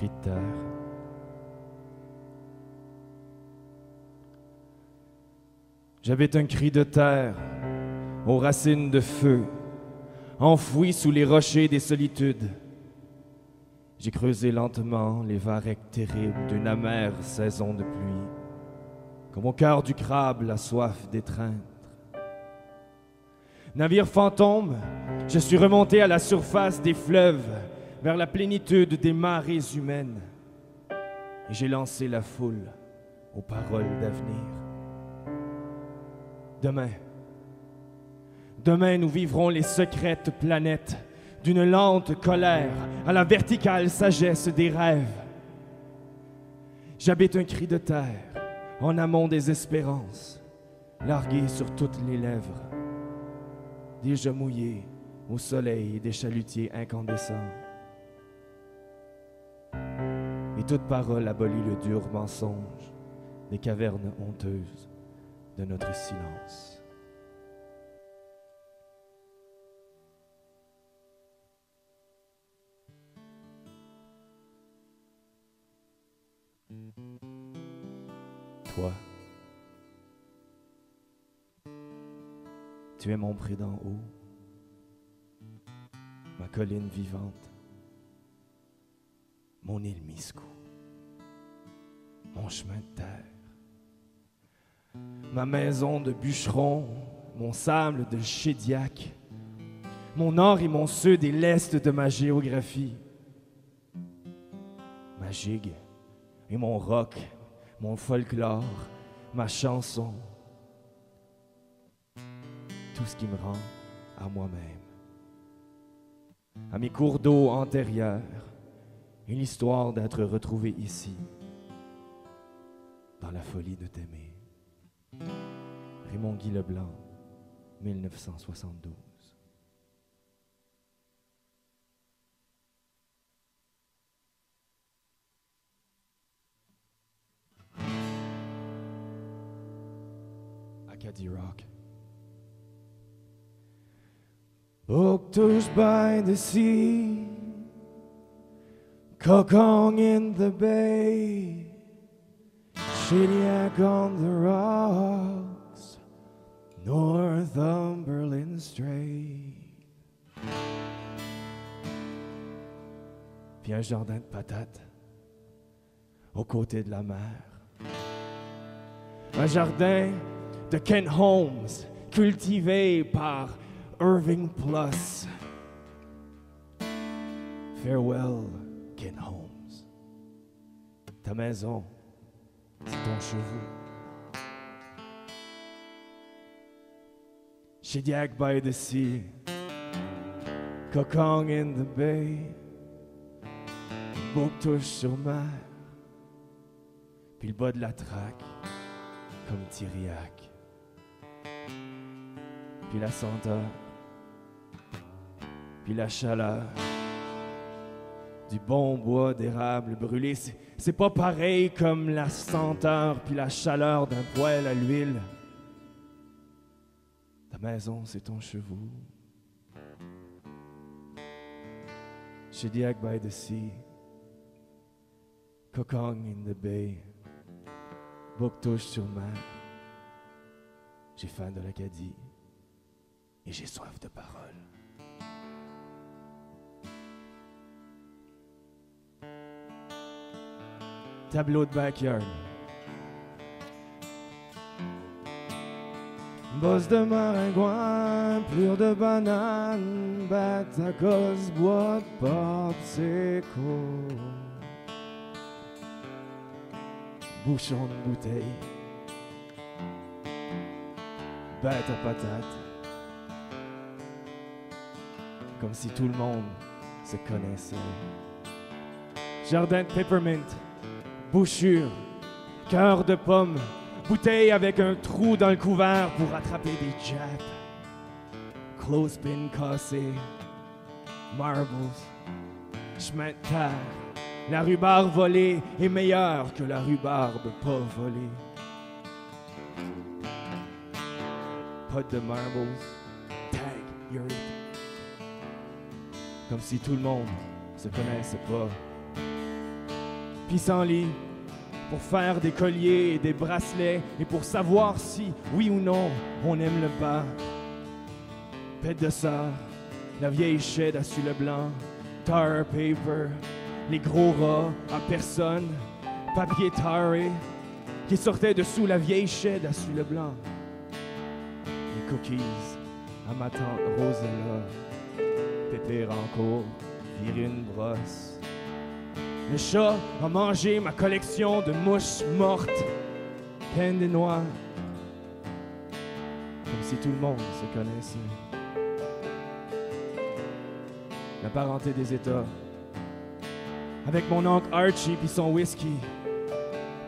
cri de terre. J'habite un cri de terre aux racines de feu, enfoui sous les rochers des solitudes. J'ai creusé lentement les varechs terribles d'une amère saison de pluie, comme au cœur du crabe la soif d'étreindre. Navire fantôme, je suis remonté à la surface des fleuves, vers la plénitude des marées humaines, et j'ai lancé la foule aux paroles d'avenir. Demain, demain nous vivrons les secrètes planètes d'une lente colère à la verticale sagesse des rêves. J'habite un cri de terre en amont des espérances, largué sur toutes les lèvres, déjà mouillé au soleil des chalutiers incandescents. Et toute parole abolit le dur mensonge des cavernes honteuses de notre silence. Toi, tu es mon prix d'en haut, ma colline vivante, mon île Miscou, mon chemin de terre, ma maison de bûcheron, mon sable de chédiac, mon nord et mon sud et l'est de ma géographie, ma gigue et mon rock, mon folklore, ma chanson, tout ce qui me rend à moi-même, à mes cours d'eau antérieurs, une histoire d'être retrouvé ici, dans la folie de t'aimer. Raymond Guy Leblanc, 1972. Acadie Rock. Bouctouche by the sea, Kokong in the bay, Shediac on the rocks, Northumberland Strait. Puis un jardin de patates aux côtés de la mer. Un jardin de Ken Holmes cultivé par Irving Plus. Farewell, Ta maison, c'est ton cheveu. Shediac by the sea, Kokong in the bay, Bouctouche sur mer, puis le bas de la traque, comme Thiriac. Puis la senteur, puis la chaleur du bon bois d'érable brûlé. C'est, pas pareil comme la senteur puis la chaleur d'un poêle à l'huile. Ta maison, c'est ton chevaux. Shediac by the sea, Kokong in the bay, Bouctouche sur mer. J'ai faim de l'Acadie et j'ai soif de parole. Tableau de backyard. Bosse de maringouin, plure de banane, batacos, bois de. Bouchon de bouteille, bête à patate. Comme si tout le monde se connaissait. Jardin de peppermint, bouchure, cœur de pomme, bouteille avec un trou dans le couvert pour attraper des japs, clothespin cassé, marbles, chemin de terre. La rhubarbe volée est meilleure que la rhubarbe pas volée. Pas de marbles, tag, you're it. Comme si tout le monde se connaissait pas. Pissenlit pour faire des colliers et des bracelets et pour savoir si, oui ou non, on aime le bas. Pète de sœur, la vieille shed à le blanc, tar paper, les gros rats à personne, papier taré qui sortait dessous la vieille shed à le blanc. Les cookies à ma tante Rosella, cours, virer une brosse. Le chat a mangé ma collection de mouches mortes, pleines de noix, comme si tout le monde se connaissait. La parenté des États, avec mon oncle Archie puis son whisky,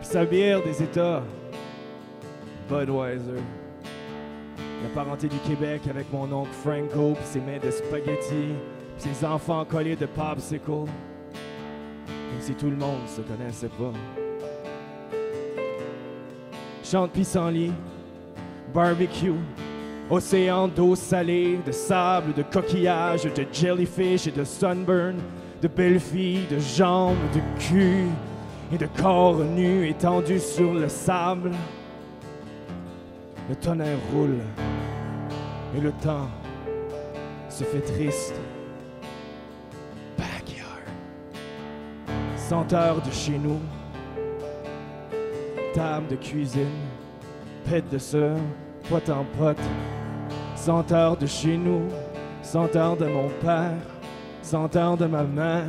puis sa bière des États, Budweiser. La parenté du Québec avec mon oncle Franco puis ses mains de spaghetti, puis ses enfants collés de popsicle si tout le monde se connaissait pas. Chante pissenlit, barbecue, océan d'eau salée, de sable, de coquillages, de jellyfish et de sunburn, de belles filles, de jambes, de cul et de corps nus étendus sur le sable. Le tonnerre roule et le temps se fait triste. Senteur de chez nous, table de cuisine, pète de sœur, pote en pote, senteur de chez nous, senteur de mon père, senteur de ma mère,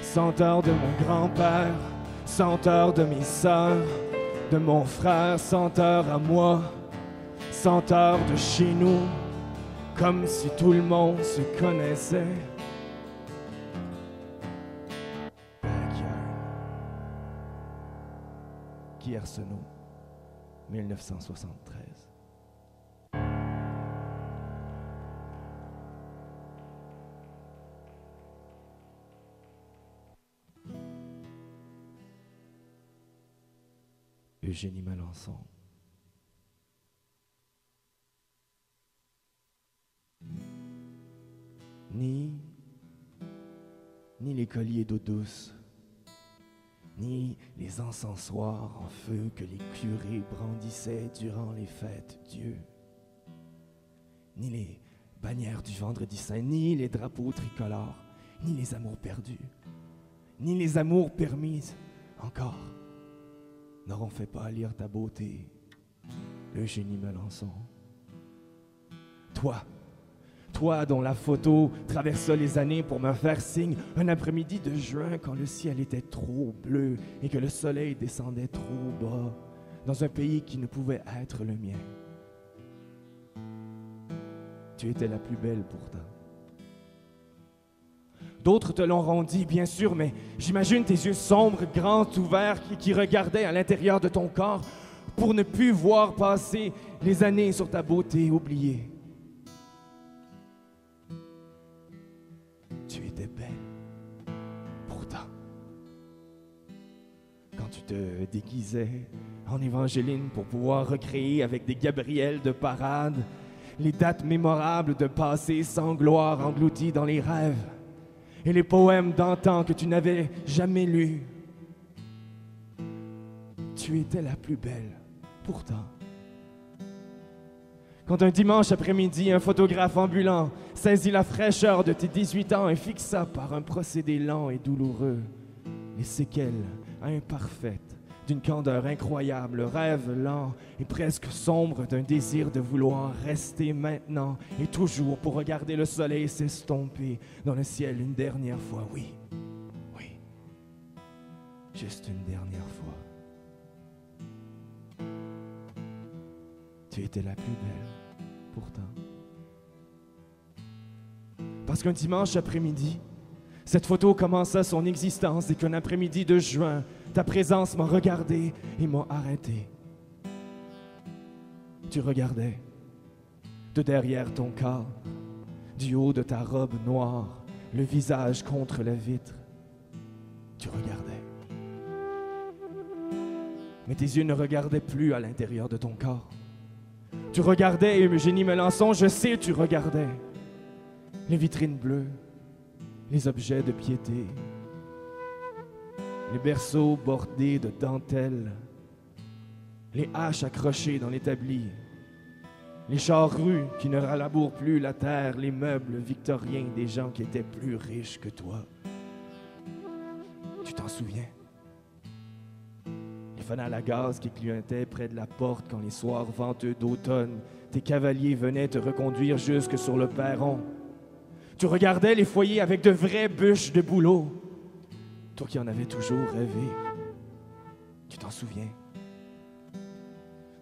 senteur de mon grand-père, senteur de mes sœurs, de mon frère, senteur à moi, senteur de chez nous, comme si tout le monde se connaissait. Arsenault, 1973. Eugénie Malençon. Ni, ni les colliers d'eau douce ni les encensoirs en feu que les curés brandissaient durant les fêtes Dieu, ni les bannières du vendredi saint, ni les drapeaux tricolores, ni les amours perdus, ni les amours permises encore n'auront fait pâlir ta beauté, Eugénie Melançon. Toi, toi dont la photo traversa les années pour me faire signe, un après-midi de juin quand le ciel était trop bleu et que le soleil descendait trop bas, dans un pays qui ne pouvait être le mien. Tu étais la plus belle pourtant. D'autres te l'ont dit, bien sûr, mais j'imagine tes yeux sombres, grands, ouverts, qui regardaient à l'intérieur de ton corps pour ne plus voir passer les années sur ta beauté oubliée. Te déguisais en évangéline pour pouvoir recréer avec des Gabriels de parade les dates mémorables de passé sans gloire englouties dans les rêves et les poèmes d'antan que tu n'avais jamais lus. Tu étais la plus belle, pourtant. Quand un dimanche après-midi, un photographe ambulant saisit la fraîcheur de tes 18 ans et fixa par un procédé lent et douloureux les séquelles imparfaite, d'une candeur incroyable, rêve lent et presque sombre d'un désir de vouloir rester maintenant et toujours pour regarder le soleil s'estomper dans le ciel une dernière fois. Oui, oui, juste une dernière fois. Tu étais la plus belle, pourtant. Parce qu'un dimanche après-midi, cette photo commença son existence et qu'un après-midi de juin, ta présence m'a regardé et m'a arrêté. Tu regardais de derrière ton corps, du haut de ta robe noire, le visage contre la vitre. Tu regardais. Mais tes yeux ne regardaient plus à l'intérieur de ton corps. Tu regardais, Eugénie Melançon, je sais, tu regardais. Les vitrines bleues, les objets de piété. les berceaux bordés de dentelles, les haches accrochées dans l'établi, les charrues qui ne ralabourent plus la terre, les meubles victoriens des gens qui étaient plus riches que toi. Tu t'en souviens? Les fanales à gaz qui clignotaient près de la porte quand les soirs venteux d'automne, tes cavaliers venaient te reconduire jusque sur le perron. Tu regardais les foyers avec de vraies bûches de boulot. Toi qui en avais toujours rêvé. Tu t'en souviens?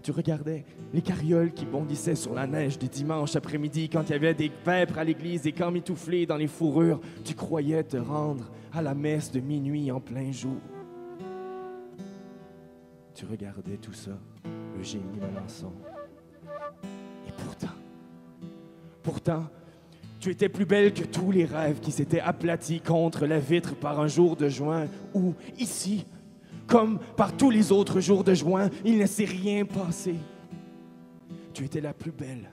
Tu regardais les carrioles qui bondissaient sur la neige des dimanches après-midi quand il y avait des vêpres à l'église et quand mitouflés dans les fourrures, tu croyais te rendre à la messe de minuit en plein jour. Tu regardais tout ça, Eugénie Melançon. Et pourtant, pourtant, tu étais plus belle que tous les rêves qui s'étaient aplatis contre la vitre par un jour de juin où, ici, comme par tous les autres jours de juin, il ne s'est rien passé. Tu étais la plus belle.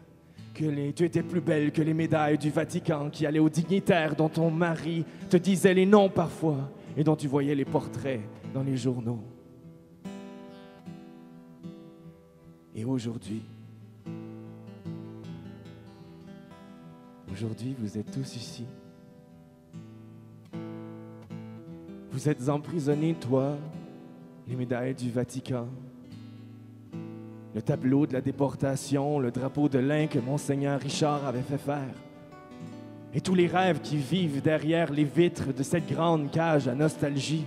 Que les, tu étais plus belle que les médailles du Vatican qui allaient aux dignitaires dont ton mari te disait les noms parfois et dont tu voyais les portraits dans les journaux. Et aujourd'hui, aujourd'hui, vous êtes tous ici. Vous êtes emprisonnés, toi, les médailles du Vatican, le tableau de la déportation, le drapeau de lin que monseigneur Richard avait fait faire, et tous les rêves qui vivent derrière les vitres de cette grande cage à nostalgie.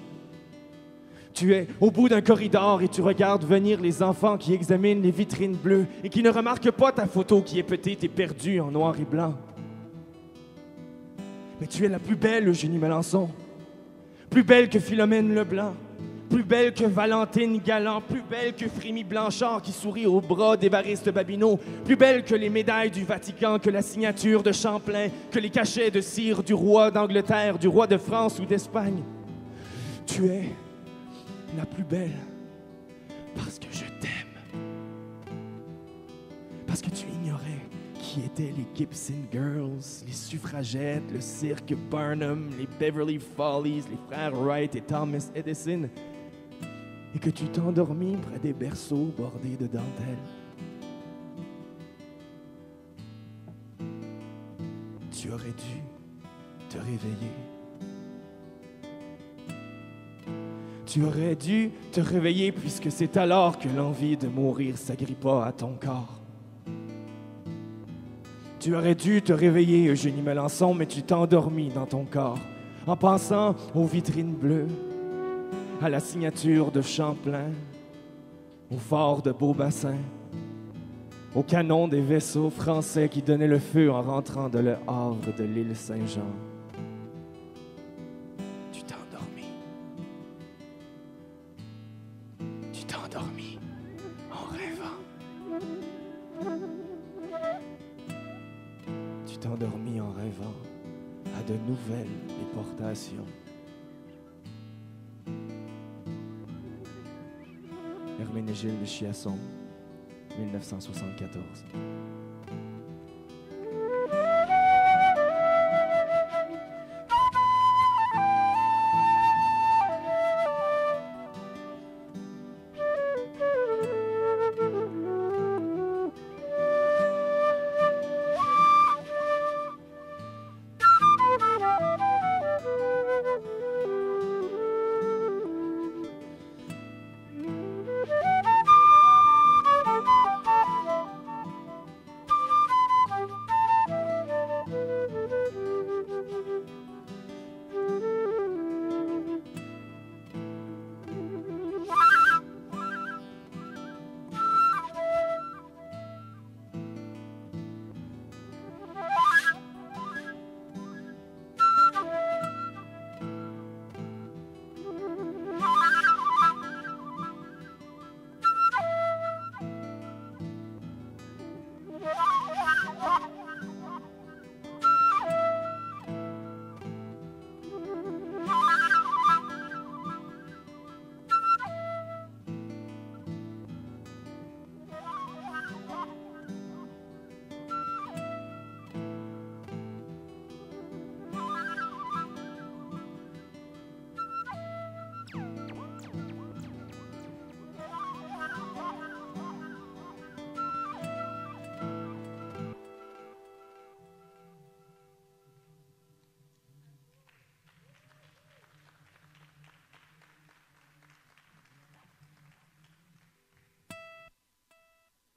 Tu es au bout d'un corridor et tu regardes venir les enfants qui examinent les vitrines bleues et qui ne remarquent pas ta photo qui est petite et perdue en noir et blanc. Mais tu es la plus belle, Eugénie Melançon. Plus belle que Philomène Leblanc plus belle que Valentine Galland, plus belle que Frémy Blanchard qui sourit au bras d'Évariste Babineau, plus belle que les médailles du Vatican, que la signature de Champlain, que les cachets de cire du roi d'Angleterre, du roi de France ou d'Espagne. Tu es la plus belle parce que je t'aime. Parce que tu ignorais qui étaient les Gibson Girls, les suffragettes, le cirque Barnum, les Beverly Follies, les frères Wright et Thomas Edison et que tu t'endormis près des berceaux bordés de dentelles. Tu aurais dû te réveiller. Tu aurais dû te réveiller puisque c'est alors que l'envie de mourir s'agrippa à ton corps. Tu aurais dû te réveiller, Eugénie Melançon, mais tu t'endormis dans ton corps en pensant aux vitrines bleues, à la signature de Champlain, au fort de Beaubassin, au canon des vaisseaux français qui donnaient le feu en rentrant de le havre de l'île Saint-Jean. À de nouvelles déportations. Herménégilde de Chiasson, 1974.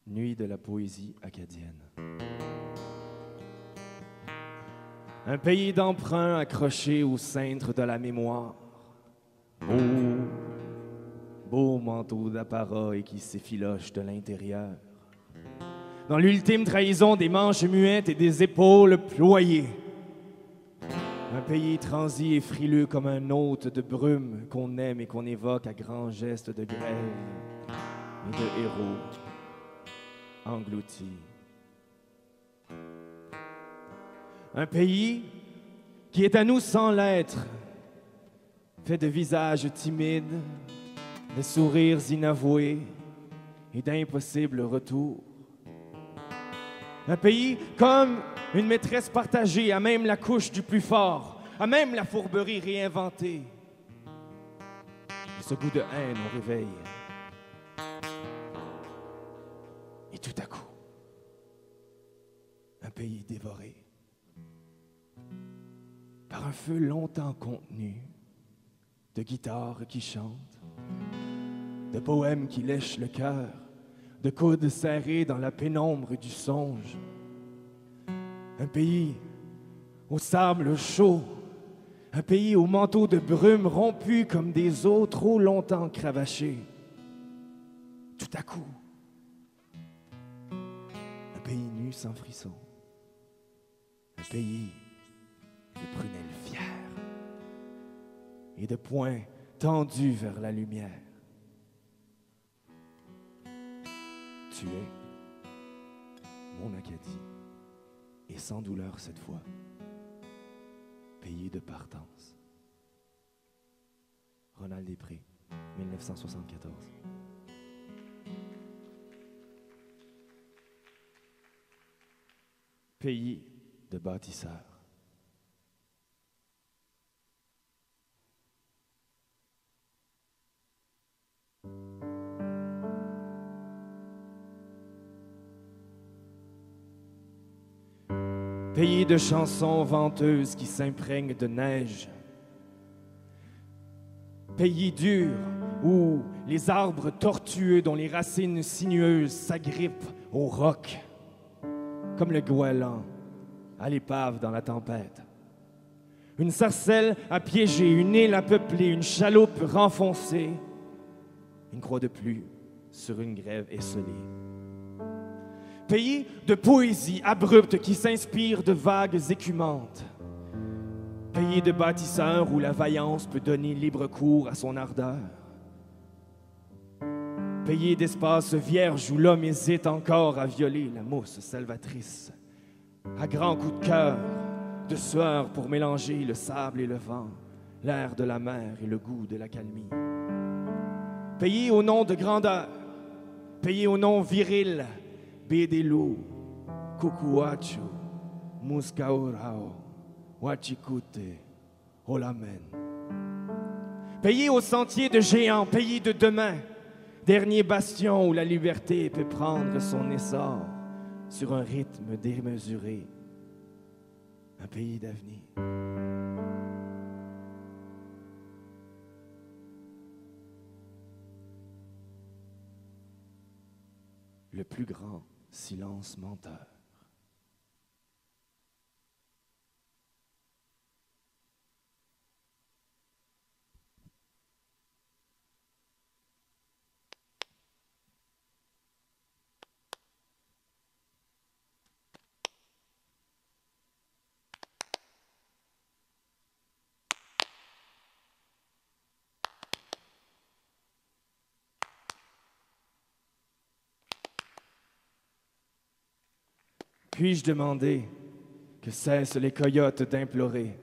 Nuit de la poésie acadienne. Un pays d'emprunt accroché au cintre de la mémoire. Beau, beau manteau d'apparat et qui s'effiloche de l'intérieur. Dans l'ultime trahison des manches muettes et des épaules ployées. Un pays transi et frileux comme un hôte de brume qu'on aime et qu'on évoque à grands gestes de grève et de héros engloutis. Un pays qui est à nous sans l'être, fait de visages timides, de sourires inavoués et d'impossibles retours. Un pays comme une maîtresse partagée, à même la couche du plus fort, à même la fourberie réinventée. Ce goût de haine au réveil. Tout à coup, un pays dévoré par un feu longtemps contenu, de guitares qui chantent, de poèmes qui lèchent le cœur, de coudes serrés dans la pénombre du songe. Un pays au sable chaud, un pays au manteau de brume rompu comme des eaux trop longtemps cravachées. Tout à coup, sans frisson, un pays de prunelles fières et de poings tendus vers la lumière. Tu es mon Acadie, et sans douleur cette fois, pays de partance. Ronald Després, 1974. Pays de bâtisseurs. Pays de chansons venteuses qui s'imprègnent de neige. Pays dur où les arbres tortueux dont les racines sinueuses s'agrippent au roc, comme le goéland à l'épave dans la tempête. Une sarcelle à piéger, une île à peupler, une chaloupe renfoncée, une croix de pluie sur une grève esselée. Pays de poésie abrupte qui s'inspire de vagues écumantes. Pays de bâtisseurs où la vaillance peut donner libre cours à son ardeur. Pays d'espaces vierges où l'homme hésite encore à violer la mousse salvatrice. À grands coups de cœur, de sueur pour mélanger le sable et le vent, l'air de la mer et le goût de la calmie. Pays au nom de grandeur, pays au nom viril, Bédélou, Kukuachu, Muskaurao, Wachikute, Olamen. Pays au sentier de géants, pays de demain, dernier bastion où la liberté peut prendre son essor sur un rythme démesuré, un pays d'avenir. Le plus grand silence menteur. Puis-je demander que cessent les coyotes d'implorer,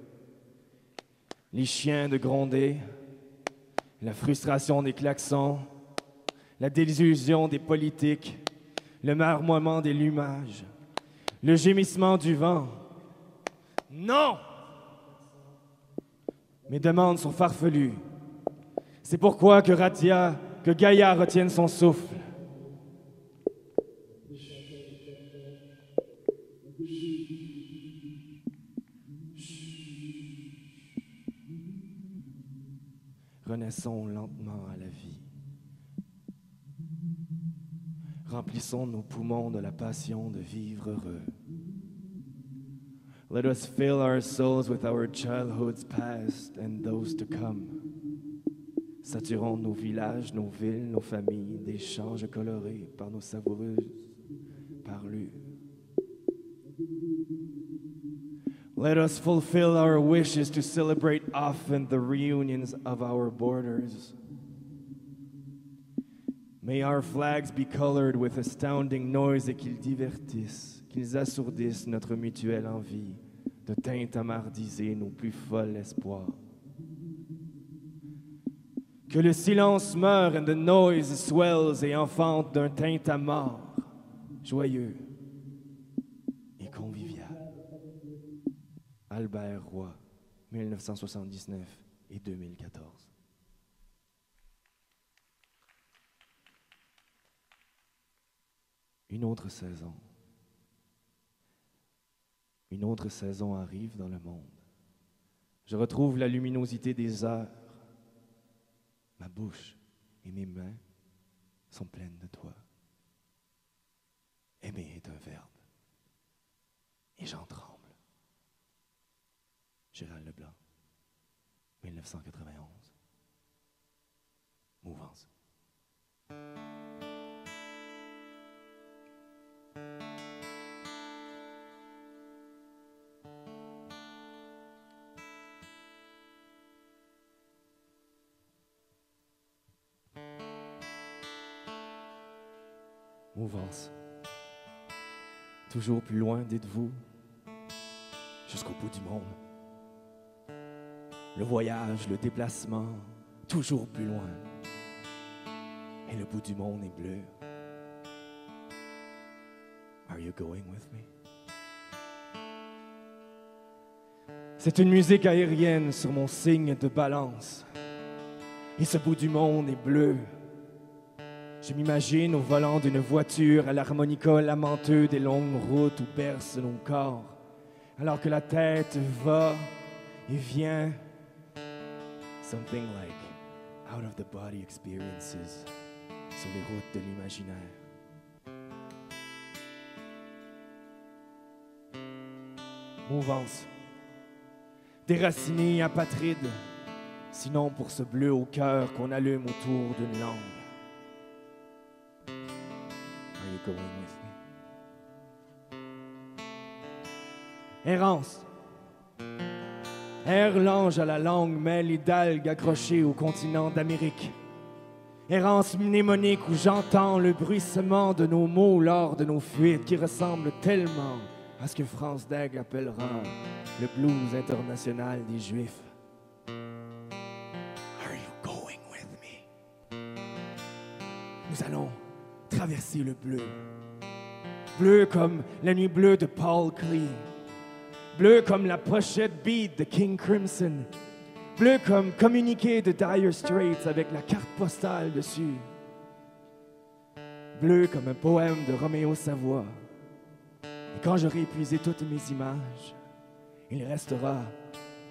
les chiens de gronder, la frustration des klaxons, la désillusion des politiques, le marmoiement des lumages, le gémissement du vent? Non! Mes demandes sont farfelues. C'est pourquoi que Radia, que Gaïa retienne son souffle. Renaissons lentement à la vie. Remplissons nos poumons de la passion de vivre heureux. Let us fill our souls with our childhood's past and those to come. Saturons nos villages, nos villes, nos familles d'échanges colorés par nos savoureuses parlures. Let us fulfill our wishes to celebrate often the reunions of our borders. May our flags be colored with astounding noise et qu'ils divertissent, qu'ils assourdissent notre mutuelle envie de teintes amardiser nos plus folles espoirs. Que le silence meure and the noise swells et enfante d'un teint à joyeux et convivial. Albert Roy, 1979 et 2014. Une autre saison. Une autre saison arrive dans le monde. Je retrouve la luminosité des heures. Ma bouche et mes mains sont pleines de toi. Aimer est un verbe. Et j'en tremble. Gérald Leblanc, 1991. Mouvance. Mouvance. Toujours plus loin, dites-vous, jusqu'au bout du monde. Le voyage, le déplacement, toujours plus loin. Et le bout du monde est bleu. Are you going with me? C'est une musique aérienne sur mon signe de balance. Et ce bout du monde est bleu. Je m'imagine au volant d'une voiture à l'harmonica lamenteux des longues routes où percent nos corps, alors que la tête va et vient. Something like out of the body experiences sur les routes de l'imaginaire. Mouvance, déraciné, apatride, sinon pour ce bleu au cœur qu'on allume autour d'une langue. Are you going with me? Errance. Erlange à la langue mêle et d'algues accrochées au continent d'Amérique. Errance mnémonique où j'entends le bruissement de nos mots lors de nos fuites qui ressemblent tellement à ce que France Degg appellera le blues international des Juifs. Are you going with me? Nous allons traverser le bleu. Bleu comme la nuit bleue de Paul Klee. Bleu comme la pochette beat de King Crimson. Bleu comme communiqué de Dire Straits avec la carte postale dessus. Bleu comme un poème de Roméo Savoie. Et quand j'aurai épuisé toutes mes images, il restera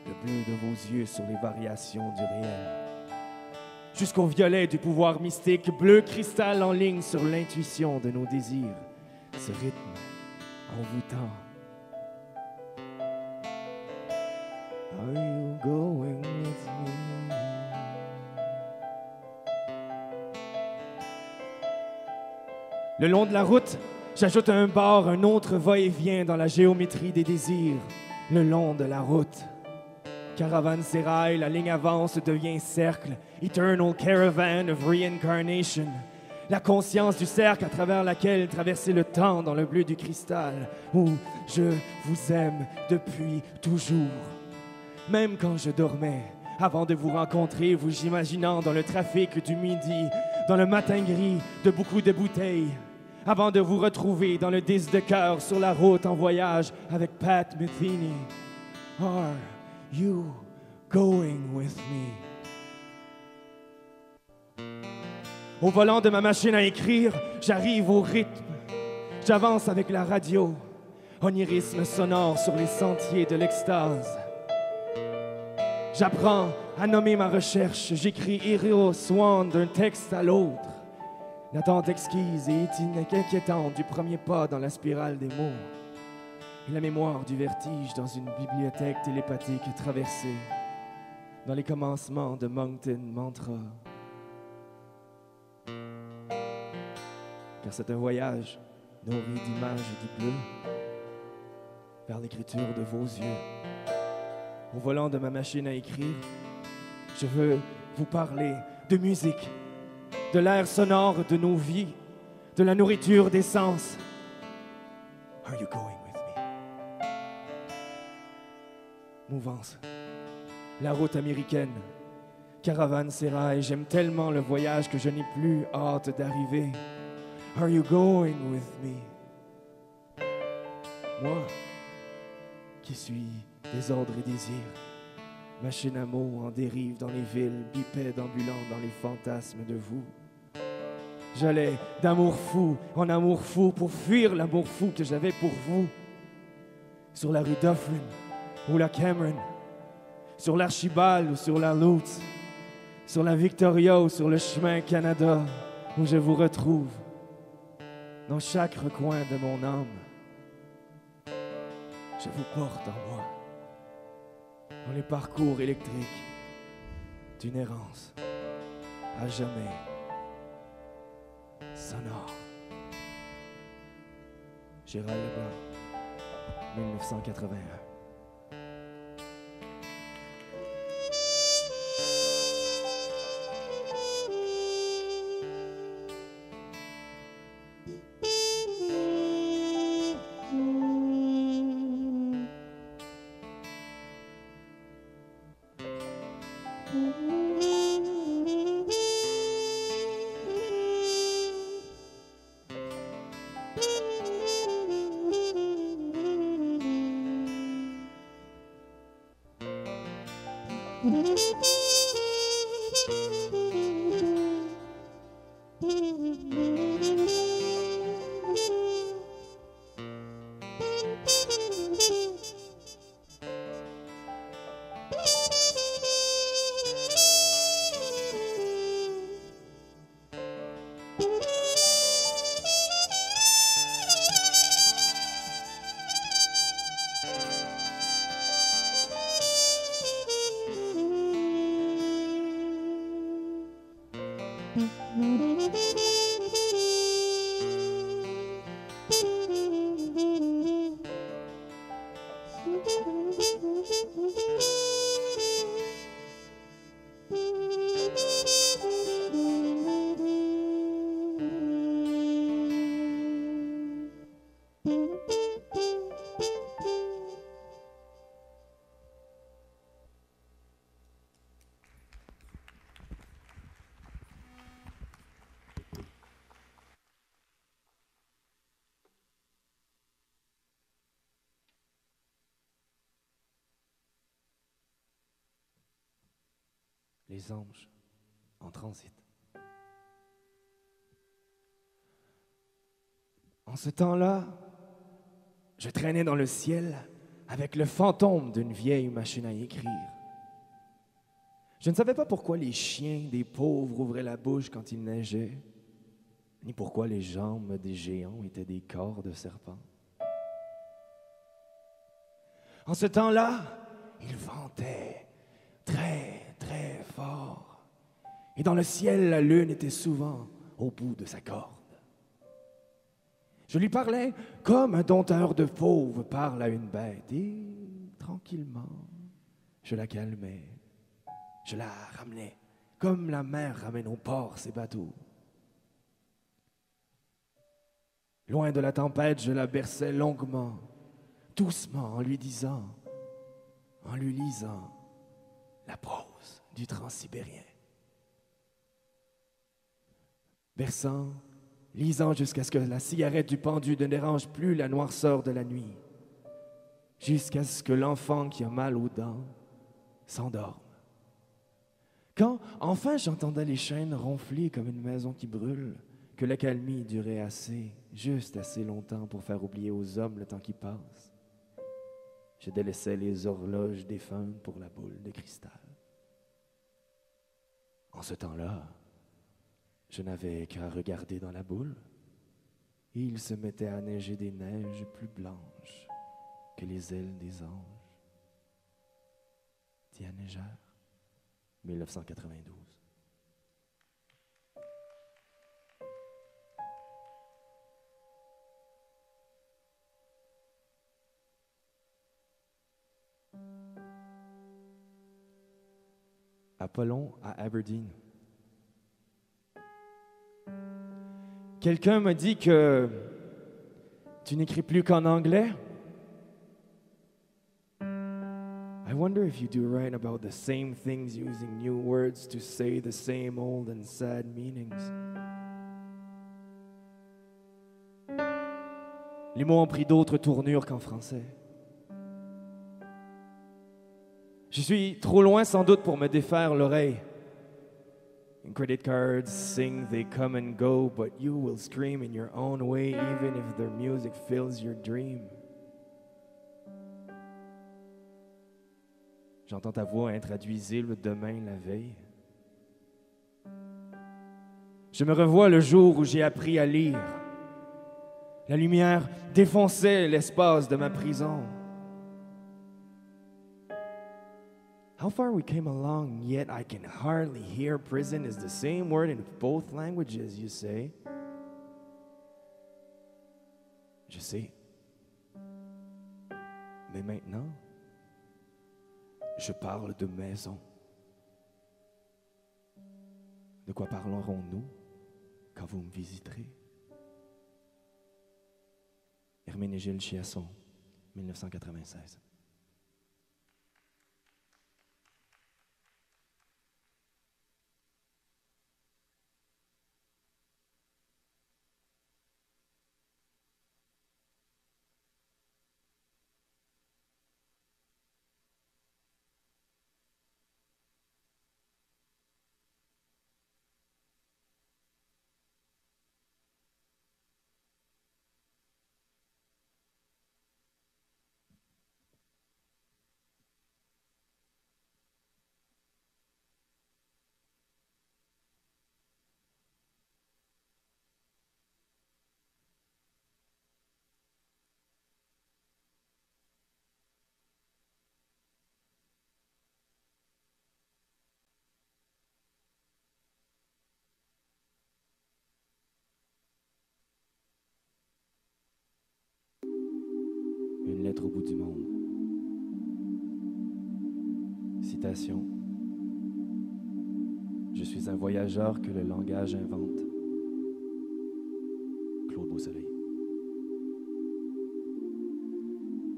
le bleu de vos yeux sur les variations du réel. Jusqu'au violet du pouvoir mystique, bleu cristal en ligne sur l'intuition de nos désirs. Ce rythme envoûtant. Le long de la route, j'ajoute un bord, un autre va-et-vient dans la géométrie des désirs. Le long de la route. Caravane s'éraille, la ligne avance, devient cercle. Eternal caravan of reincarnation. La conscience du cercle à travers laquelle traverser le temps dans le bleu du cristal. Où je vous aime depuis toujours. Même quand je dormais, avant de vous rencontrer, vous imaginant dans le trafic du midi, dans le matin gris de beaucoup de bouteilles, avant de vous retrouver dans le disque de cœur sur la route en voyage avec Pat Metheny. Are you going with me? Au volant de ma machine à écrire, j'arrive au rythme. J'avance avec la radio, onirisme sonore sur les sentiers de l'extase. J'apprends à nommer ma recherche. J'écris Hero Swan d'un texte à l'autre. L'attente exquise et inquiétante du premier pas dans la spirale des mots. Et la mémoire du vertige dans une bibliothèque télépathique traversée dans les commencements de Moncton Mantra. Car c'est un voyage nourri d'images du bleu vers l'écriture de vos yeux. Au volant de ma machine à écrire, je veux vous parler de musique, de l'air sonore de nos vies, de la nourriture des sens. Are you going with me? Mouvance. La route américaine. Caravane et j'aime tellement le voyage que je n'ai plus hâte d'arriver. Are you going with me? Moi, qui suis désordre et désir, machine à mots en dérive dans les villes, bipède ambulant dans les fantasmes de vous. J'allais d'amour fou en amour fou pour fuir l'amour fou que j'avais pour vous. Sur la rue Dufferin ou la Cameron, sur l'Archibald ou sur la Lutz, sur la Victoria ou sur le chemin Canada, où je vous retrouve, dans chaque recoin de mon âme. Je vous porte en moi, dans les parcours électriques d'une errance à jamais sonore. Gérald Leblanc, 1981. Les anges en transit. En ce temps-là, je traînais dans le ciel avec le fantôme d'une vieille machine à écrire. Je ne savais pas pourquoi les chiens des pauvres ouvraient la bouche quand il neigeait, ni pourquoi les jambes des géants étaient des corps de serpents. En ce temps-là, il ventait très. Et dans le ciel, la lune était souvent au bout de sa corde. Je lui parlais comme un dompteur de fauves parle à une bête, et tranquillement, je la calmais, je la ramenais, comme la mer ramène au port ses bateaux. Loin de la tempête, je la berçais longuement, doucement, en lui disant, en lui lisant la prose du transsibérien. Berçant, lisant jusqu'à ce que la cigarette du pendu ne dérange plus la noirceur de la nuit, jusqu'à ce que l'enfant qui a mal aux dents s'endorme. Quand enfin j'entendais les chaînes ronfler comme une maison qui brûle, que l'accalmie durait assez, juste assez longtemps pour faire oublier aux hommes le temps qui passe, je délaissais les horloges défuntes pour la boule de cristal. En ce temps-là, Je n'avais qu'à regarder dans la boule. Et il se mettait à neiger des neiges plus blanches que les ailes des anges. Diane Neigeur, 1992. Apollon à Aberdeen. Quelqu'un m'a dit que tu n'écris plus qu'en anglais. I wonder if you do write about the same things using new words to say the same old and sad meanings. Les mots ont pris d'autres tournures qu'en français. Je suis trop loin sans doute pour me défaire l'oreille. Credit cards sing, they come and go, but you will scream in your own way, even if their music fills your dream. J'entends ta voix intraduisée le demain, la veille. Je me revois le jour où j'ai appris à lire. La lumière défonçait l'espace de ma prison. How far we came along, yet I can hardly hear prison is the same word in both languages, you say. Je sais. Mais maintenant, je parle de maison. De quoi parlerons-nous quand vous me visiterez? Herménégile Chiasson, 1996. Une au bout du monde. Citation. Je suis un voyageur que le langage invente. Claude Beausoleil.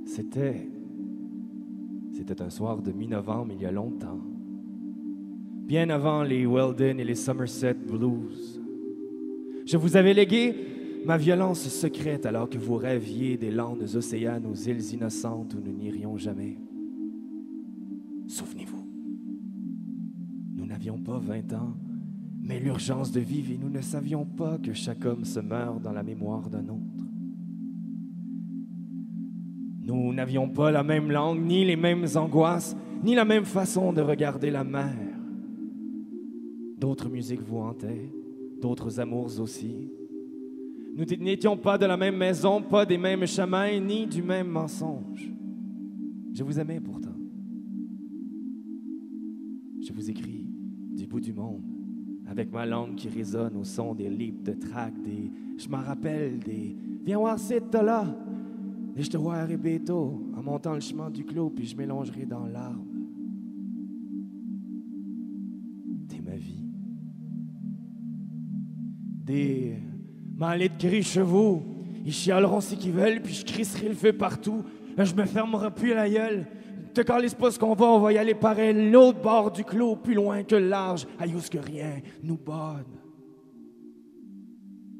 C'était. C'était un soir de mi-novembre il y a longtemps. Bien avant les Weldon et les Somerset Blues. Je vous avais légué ma violence secrète alors que vous rêviez des landes océanes aux îles innocentes où nous n'irions jamais. Souvenez-vous, nous n'avions pas 20 ans, mais l'urgence de vivre et nous ne savions pas que chaque homme se meurt dans la mémoire d'un autre. Nous n'avions pas la même langue, ni les mêmes angoisses, ni la même façon de regarder la mer. D'autres musiques vous hantaient, d'autres amours aussi. Nous n'étions pas de la même maison, pas des mêmes chemins, ni du même mensonge. Je vous aimais pourtant. Je vous écris du bout du monde, avec ma langue qui résonne au son des livres de trac, des. Je m'en rappelle des. Viens voir c'est là. Et je te vois à Rebéto, en montant le chemin du clos, puis je m'élongerai dans l'arbre. T'es ma vie. Des M'aller de gris chevaux. Ils chialeront ce qu'ils veulent, puis je crisserai le feu partout. Je me fermerai plus la gueule. Te calisse pas ce qu'on va, on va y aller pareil, l'autre bord du clos, plus loin que le large, aïeux que rien, nous bonne?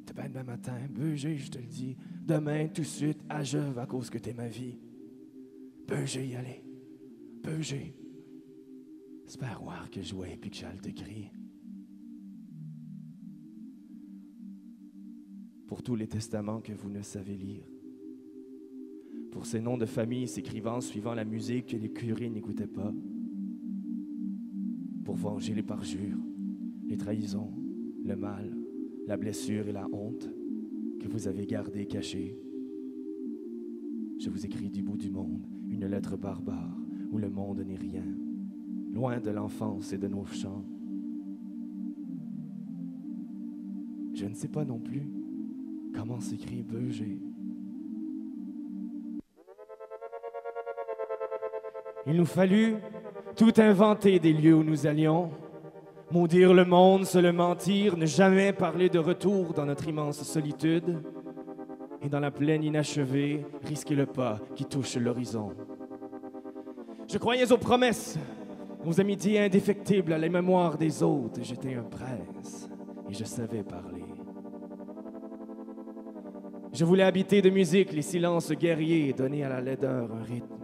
T'es ben demain matin, beugé, je te le dis. Demain, tout de suite, à Jeuve, à cause que t'es ma vie. Beugé y aller. Beugé. J'espère voir que je vois puis que j'aille te crier. Pour tous les testaments que vous ne savez lire, pour ces noms de famille s'écrivant suivant la musique que les curés n'écoutaient pas, pour venger les parjures, les trahisons, le mal, la blessure et la honte que vous avez gardées cachées. Je vous écris du bout du monde une lettre barbare où le monde n'est rien, loin de l'enfance et de nos chants. Je ne sais pas non plus comment s'écrit Beugé. Il nous fallut tout inventer des lieux où nous allions, maudire le monde, se le mentir, ne jamais parler de retour dans notre immense solitude, et dans la plaine inachevée, risquer le pas qui touche l'horizon. Je croyais aux promesses, aux amitiés indéfectibles, à la mémoire des autres. J'étais un prince et je savais parler. Je voulais habiter de musique les silences guerriers, donner à la laideur un rythme.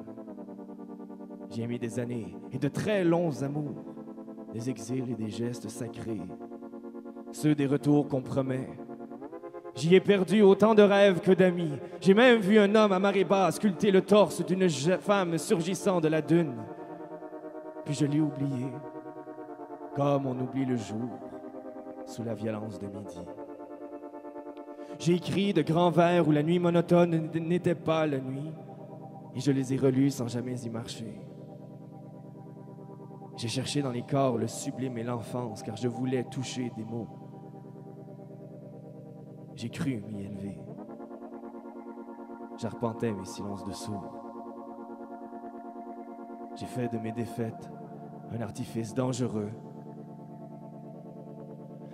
J'y ai mis des années et de très longs amours, des exils et des gestes sacrés, ceux des retours qu'on promet. J'y ai perdu autant de rêves que d'amis. J'ai même vu un homme à marée basse sculpter le torse d'une femme surgissant de la dune. Puis je l'ai oublié, comme on oublie le jour sous la violence de midi. J'ai écrit de grands vers où la nuit monotone n'était pas la nuit, et je les ai relus sans jamais y marcher. J'ai cherché dans les corps le sublime et l'enfance, car je voulais toucher des mots. J'ai cru m'y élever. J'arpentais mes silences de. J'ai fait de mes défaites un artifice dangereux.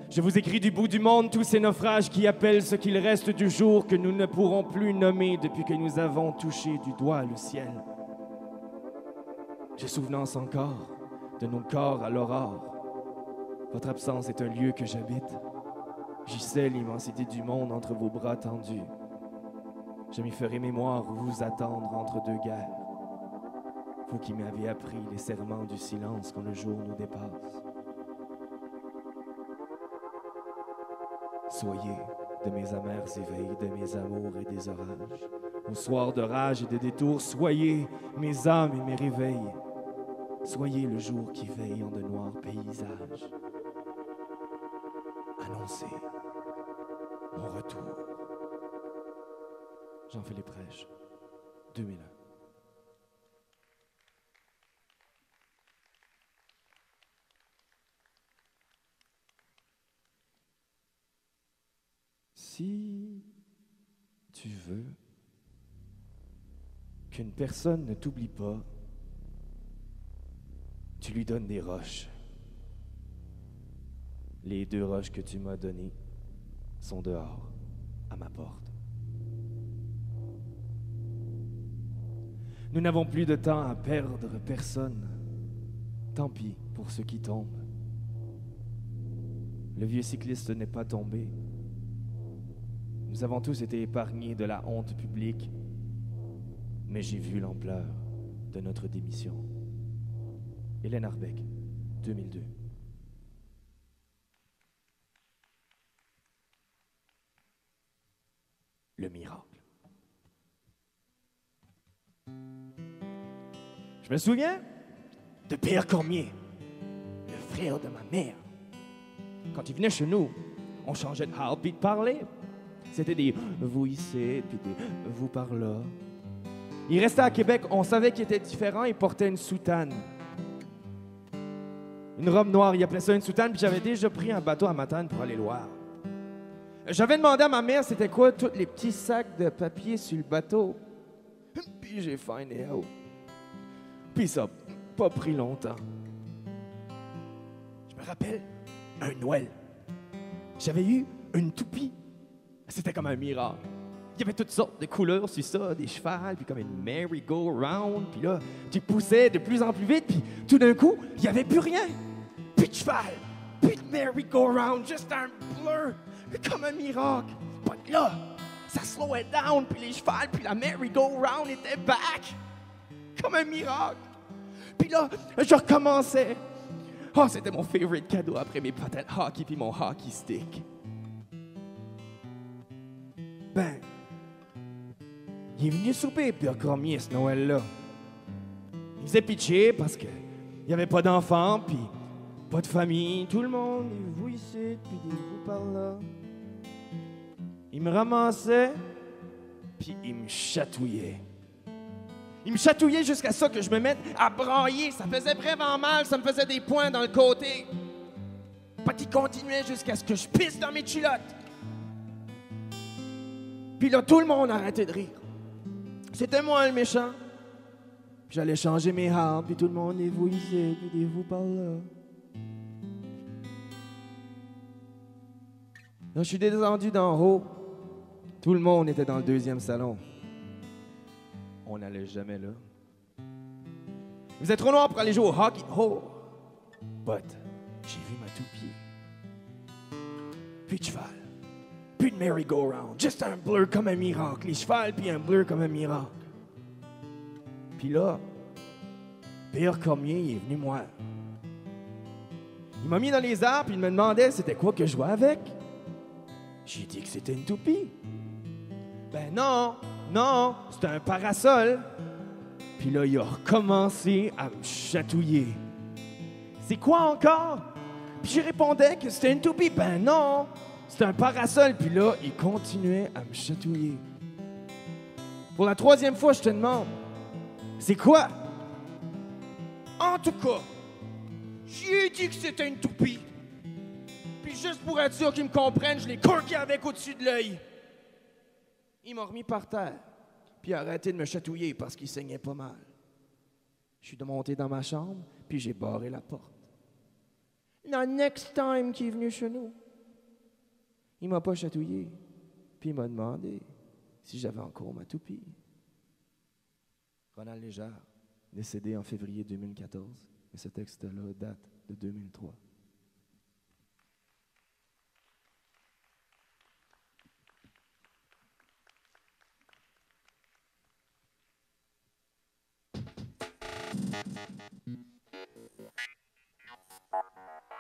Je vous écris du bout du monde tous ces naufrages qui appellent ce qu'il reste du jour que nous ne pourrons plus nommer depuis que nous avons touché du doigt le ciel. J'ai souvenance encore de nos corps à l'aurore. Votre absence est un lieu que j'habite. J'y sais l'immensité du monde entre vos bras tendus. Je m'y ferai mémoire ou vous attendre entre deux guerres. Vous qui m'avez appris les serments du silence quand le jour nous dépasse. Soyez de mes amers éveils, de mes amours et des orages. Au soir de rage et de détours, soyez mes âmes et mes réveils. Soyez le jour qui veille en de noirs paysages. Annoncez mon retour. Les prêches. 2001. Si tu veux qu'une personne ne t'oublie pas, tu lui donnes des roches. Les deux roches que tu m'as données sont dehors, à ma porte. Nous n'avons plus de temps à perdre personne. Tant pis pour ceux qui tombent. Le vieux cycliste n'est pas tombé. Nous avons tous été épargnés de la honte publique, mais j'ai vu l'ampleur de notre démission. Hélène Arbeck, 2002. Le miracle. Je me souviens de Pierre Cormier, le frère de ma mère. Quand il venait chez nous, on changeait de heartbeat parler. C'était des vous ici, puis des vous par là. Il restait à Québec, on savait qu'il était différent, il portait une soutane. Une robe noire, il appelait ça une soutane, puis j'avais déjà pris un bateau à Matane pour aller loin. J'avais demandé à ma mère c'était quoi tous les petits sacs de papier sur le bateau? Puis j'ai findé out. Puis ça n'a pas pris longtemps. Je me rappelle, un Noël, j'avais eu une toupie c'était comme un miracle. Il y avait toutes sortes de couleurs sur ça, des chevals, puis comme une merry-go-round. Puis là, tu poussais de plus en plus vite, puis tout d'un coup, il n'y avait plus rien. Plus de cheval, plus de merry-go-round, juste un bleu, comme un miracle. But là, ça slowait down, puis les chevals, puis la merry-go-round était back, comme un miracle. Puis là, je recommençais. Oh, c'était mon favorite cadeau après mes patins hockey puis mon hockey stick. Ben, il est venu souper, Pierre Cormier, ce Noël-là. Il faisait pitcher parce qu'il n'y avait pas d'enfants, puis pas de famille. Tout le monde, vous ici, puis vous par là. Il me ramassait, puis il me chatouillait. Il me chatouillait jusqu'à ça que je me mette à brailler. Ça faisait vraiment mal, ça me faisait des points dans le côté. Puis il continuait jusqu'à ce que je pisse dans mes culottes. Puis là, tout le monde arrêtait de rire. C'était moi le méchant. J'allais changer mes harpes, puis tout le monde, est vous puis vous par là. Là, je suis descendu d'en haut. Tout le monde était dans le deuxième salon. On n'allait jamais là. Vous êtes trop noir pour aller jouer au hockey? Oh! But, j'ai vu ma toupie. Puis cheval. Puis de merry-go-round. Juste un bleu comme un miracle. Les chevals, puis un bleu comme un miracle. Puis là, Pierre Cormier, il est venu moi. Il m'a mis dans les arbres, puis il me demandait c'était quoi que je jouais avec. J'ai dit que c'était une toupie. Ben non, non, c'était un parasol. Puis là, il a recommencé à me chatouiller. C'est quoi encore? Puis je répondais que c'était une toupie. Ben non, c'était un parasol. Puis là, il continuait à me chatouiller. Pour la troisième fois, je te demande, c'est quoi? En tout cas, j'ai dit que c'était une toupie. Puis juste pour être sûr qu'ils me comprennent, je l'ai corqué avec au-dessus de l'œil. Il m'a remis par terre, puis a arrêté de me chatouiller parce qu'il saignait pas mal. Je suis monté dans ma chambre, puis j'ai barré la porte. La next time qu'il est venu chez nous, il m'a pas chatouillé, puis il m'a demandé si j'avais encore ma toupie. Ronald Léger, décédé en février 2014, mais ce texte-là date de 2003.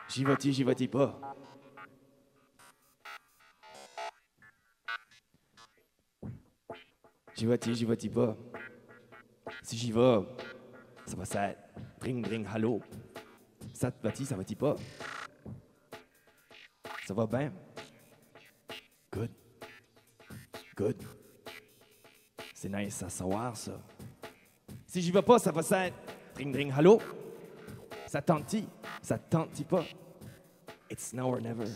J'y vas-tu, j'y vas-tu pas? J'y vas-tu, j'y vas-tu pas? Si j'y vais, ça va ça Bring, bring, hallo. Ça te va-tu, ça va-tu pas? Ça va bien? Good. Good. C'est nice à savoir, ça. Si j'y vais pas, ça va ça Ring, ring, hallo. Ça tente-tu? Ça tente pas? It's now or never.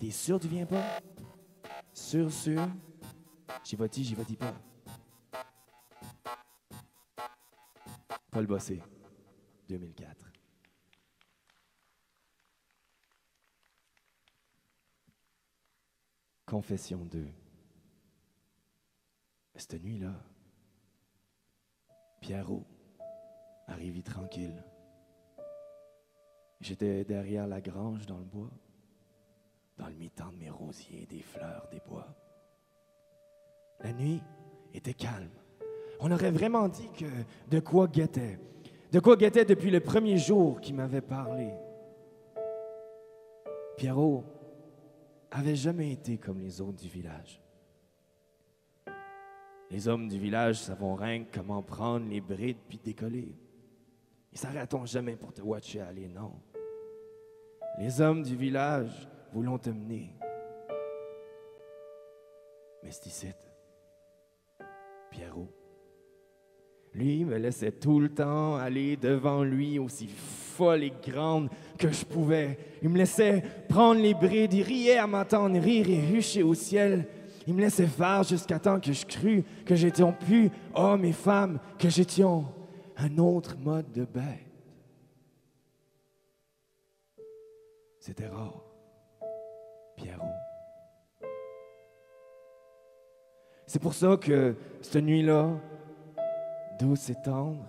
T'es sûr tu viens pas? Sûr, sûr? J'y vas-tu, j'y vas-tu pas? Paul Bossé, 2004. Confession 2. Cette nuit-là, Pierrot arrive tranquille. J'étais derrière la grange dans le bois, dans le mi-temps de mes rosiers, des fleurs, des bois. La nuit était calme. On aurait vraiment dit que de quoi guettait, de quoi guettait depuis le premier jour qu'il m'avait parlé. Pierrot avait jamais été comme les autres du village. Les hommes du village savent rien comment prendre les brides puis décoller. Ils s'arrêteront jamais pour te watcher aller, non. Les hommes du village voulont te mener. Mais c'est Pierrot, lui me laissait tout le temps aller devant lui aussi folle et grande que je pouvais. Il me laissait prendre les brides, il riait à m'entendre rire et hucher au ciel. Il me laissait faire jusqu'à temps que je crus que j'étais plus homme et femme, que j'étais un autre mode de bête. C'était rare, Pierrot. C'est pour ça que cette nuit-là, douce et tendre,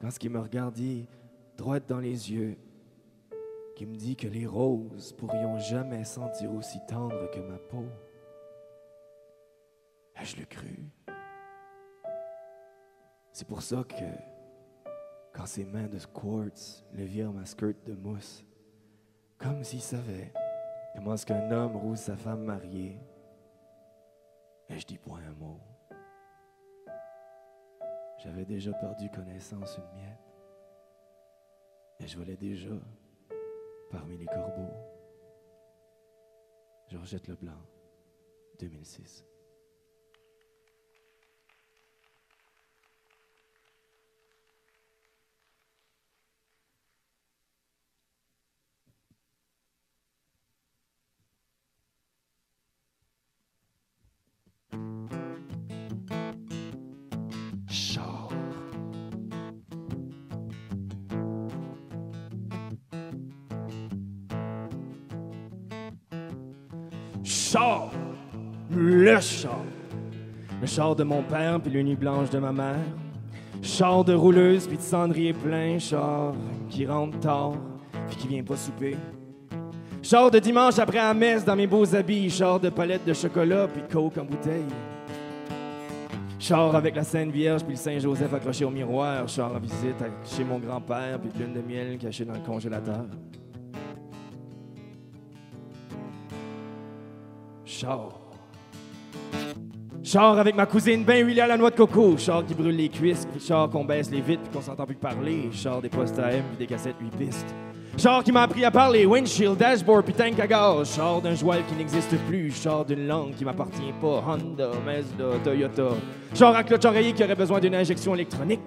quand ce qui me regardait droit dans les yeux, qui me dit que les roses pourrions jamais sentir aussi tendre que ma peau. Ai-je le cru? C'est pour ça que quand ses mains de quartz levirent ma skirt de mousse, comme s'il savait comment est-ce qu'un homme roule sa femme mariée, et je dis point un mot. J'avais déjà perdu connaissance une miette, et je volais déjà parmi les corbeaux. Georgette Leblanc, 2006. Char. Le char. Le char de mon père puis le nuit blanche de ma mère. Char de rouleuse puis de cendrier plein. Char qui rentre tard puis qui vient pas souper. Char de dimanche après la messe dans mes beaux habits. Char de palette de chocolat puis de coke en bouteille. Char avec la Sainte Vierge puis le Saint-Joseph accroché au miroir. Char en visite chez mon grand-père puis de lune de miel cachée dans le congélateur. Char. Char avec ma cousine ben à la noix de coco. Char qui brûle les cuisses. Char qu'on baisse les vitres puis qu'on s'entend plus parler. Char des postes AM puis des cassettes 8 pistes. Char qui m'a appris à parler. Windshield, dashboard puis tank à. Char d'un joual qui n'existe plus. Char d'une langue qui m'appartient pas. Honda, Mazda, Toyota. Char à cloche oreiller qui aurait besoin d'une injection électronique.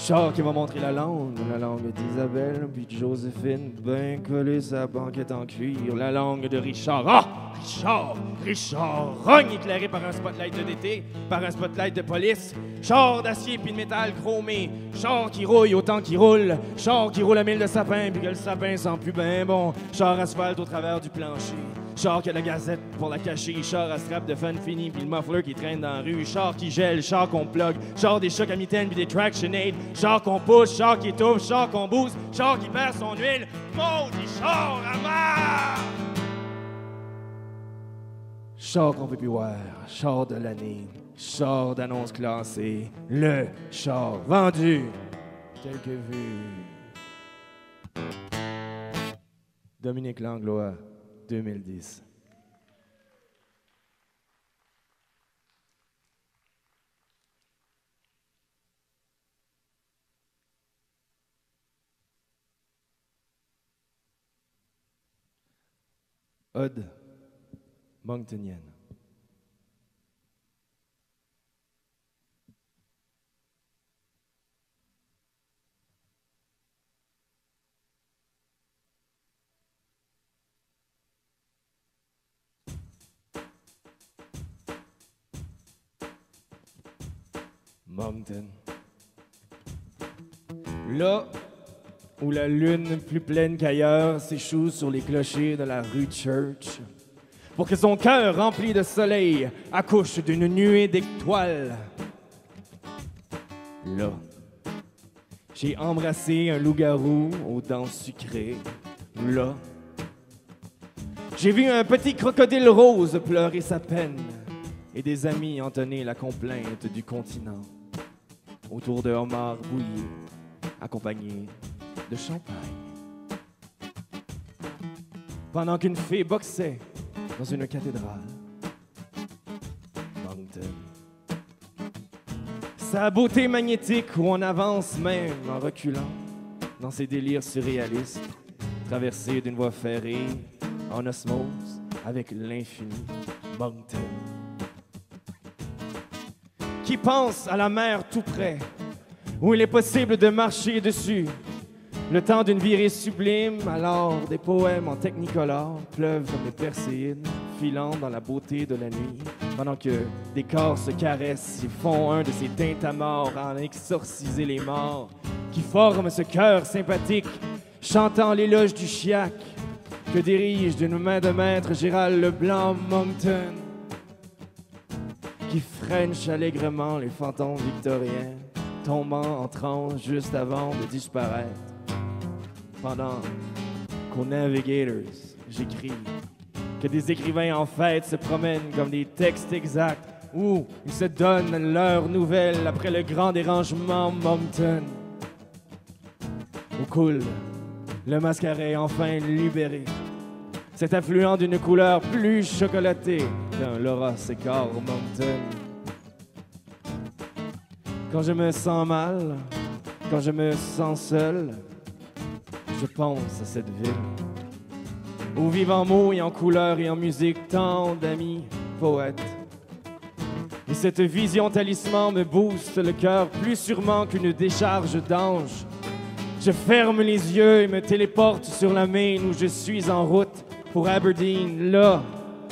Char qui va montrer la langue, la langue d'Isabelle, puis de Joséphine, ben collée sa banquette en cuir, la langue de Richard. Ah! Richard! Richard! Rogne éclairé par un spotlight de d'été, par un spotlight de police. Char d'acier puis de métal chromé. Char qui rouille autant qu'il roule. Char qui roule à mille de sapin puis que le sapin sent plus ben bon. Char asphalte au travers du plancher. Char qui a la gazette pour la cacher, char à strap de fun fini, puis le muffler qui traîne dans la rue, char qui gèle, char qu'on plug, char des chocs à mitaine puis des traction aid, char qu'on pousse, char qui étouffe, char qu'on booste, char qui perd son huile, maudit char à marre! Char qu'on peut plus voir, char de l'année, char d'annonce classée, le char vendu, quelques vues. Dominique Langlois, 2010. Ode Monctonienne. Moncton. Là où la lune plus pleine qu'ailleurs s'échoue sur les clochers de la rue Church, pour que son cœur rempli de soleil accouche d'une nuée d'étoiles. Là, j'ai embrassé un loup-garou aux dents sucrées. Là, j'ai vu un petit crocodile rose pleurer sa peine et des amis entonner la complainte du continent autour de homards bouillis, accompagnés de champagne. Pendant qu'une fée boxait dans une cathédrale. Moncton. Sa beauté magnétique où on avance même en reculant dans ses délires surréalistes, traversé d'une voie ferrée en osmose avec l'infini. Moncton qui pense à la mer tout près, où il est possible de marcher dessus. Le temps d'une virée sublime, alors des poèmes en technicolore pleuvent comme des perséides, filant dans la beauté de la nuit, pendant que des corps se caressent et font un de ces tintamores en exorciser les morts, qui forment ce cœur sympathique, chantant l'éloge du chiac, que dirige d'une main de maître Gérald Leblanc Moncton qui french allègrement les fantômes victoriens, tombant en transe juste avant de disparaître. Pendant qu'aux Navigators, j'écris que des écrivains en fête se promènent comme des textes exacts où ils se donnent leurs nouvelles après le grand dérangement Moncton. Où coule le mascaret enfin libéré. Cet affluent d'une couleur plus chocolatée qu'un Laura Sécor Mountain. Quand je me sens mal, quand je me sens seul, je pense à cette ville. où vivent en mots et en couleurs et en musique tant d'amis poètes. Et cette vision talisman me booste le cœur plus sûrement qu'une décharge d'ange. Je ferme les yeux et me téléporte sur la main où je suis en route pour Aberdeen, là,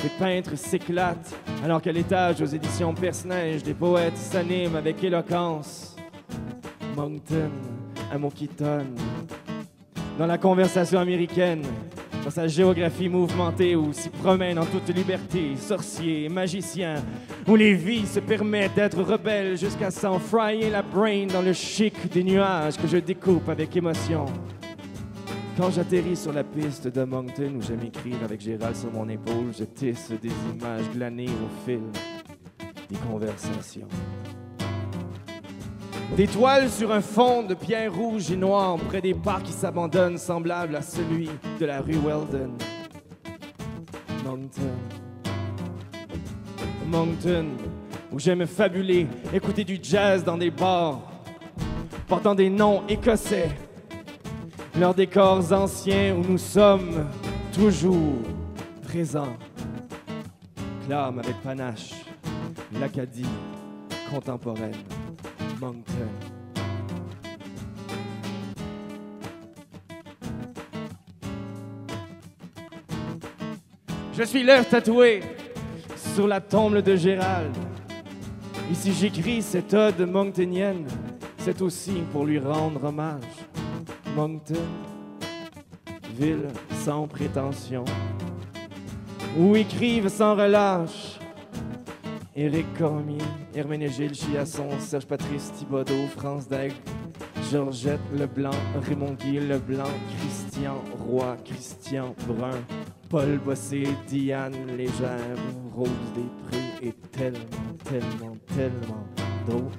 les peintres s'éclatent, alors qu'à l'étage aux éditions Perce-Neige, des poètes s'animent avec éloquence. Moncton, un mot. Dans la conversation américaine, dans sa géographie mouvementée où s'y promènent en toute liberté sorciers, magiciens, où les vies se permettent d'être rebelles jusqu'à s'en fryer la brain dans le chic des nuages que je découpe avec émotion. Quand j'atterris sur la piste de Moncton où j'aime écrire avec Gérald sur mon épaule, je tisse des images glanées au fil des conversations. Des toiles sur un fond de pierre rouge et noire près des parcs qui s'abandonnent, semblables à celui de la rue Weldon. Moncton. Moncton, où j'aime fabuler, écouter du jazz dans des bars, portant des noms écossais leurs décors anciens où nous sommes toujours présents. Clame avec panache, l'Acadie contemporaine, Moncton. Je suis l'œuf tatoué sur la tombe de Gérald. Ici j'écris cette ode monctonienne, c'est aussi pour lui rendre hommage. Moncton, ville sans prétention, où écrivent sans relâche Éric Cormier, Herménégilde Chiasson, Serge Patrice Thibodeau, France Daigle, Georgette Leblanc, Raymond Guy Leblanc, Christian Roy, Christian Brun, Paul Bossé, Diane Légère, Rose Després et tellement, tellement, tellement d'autres.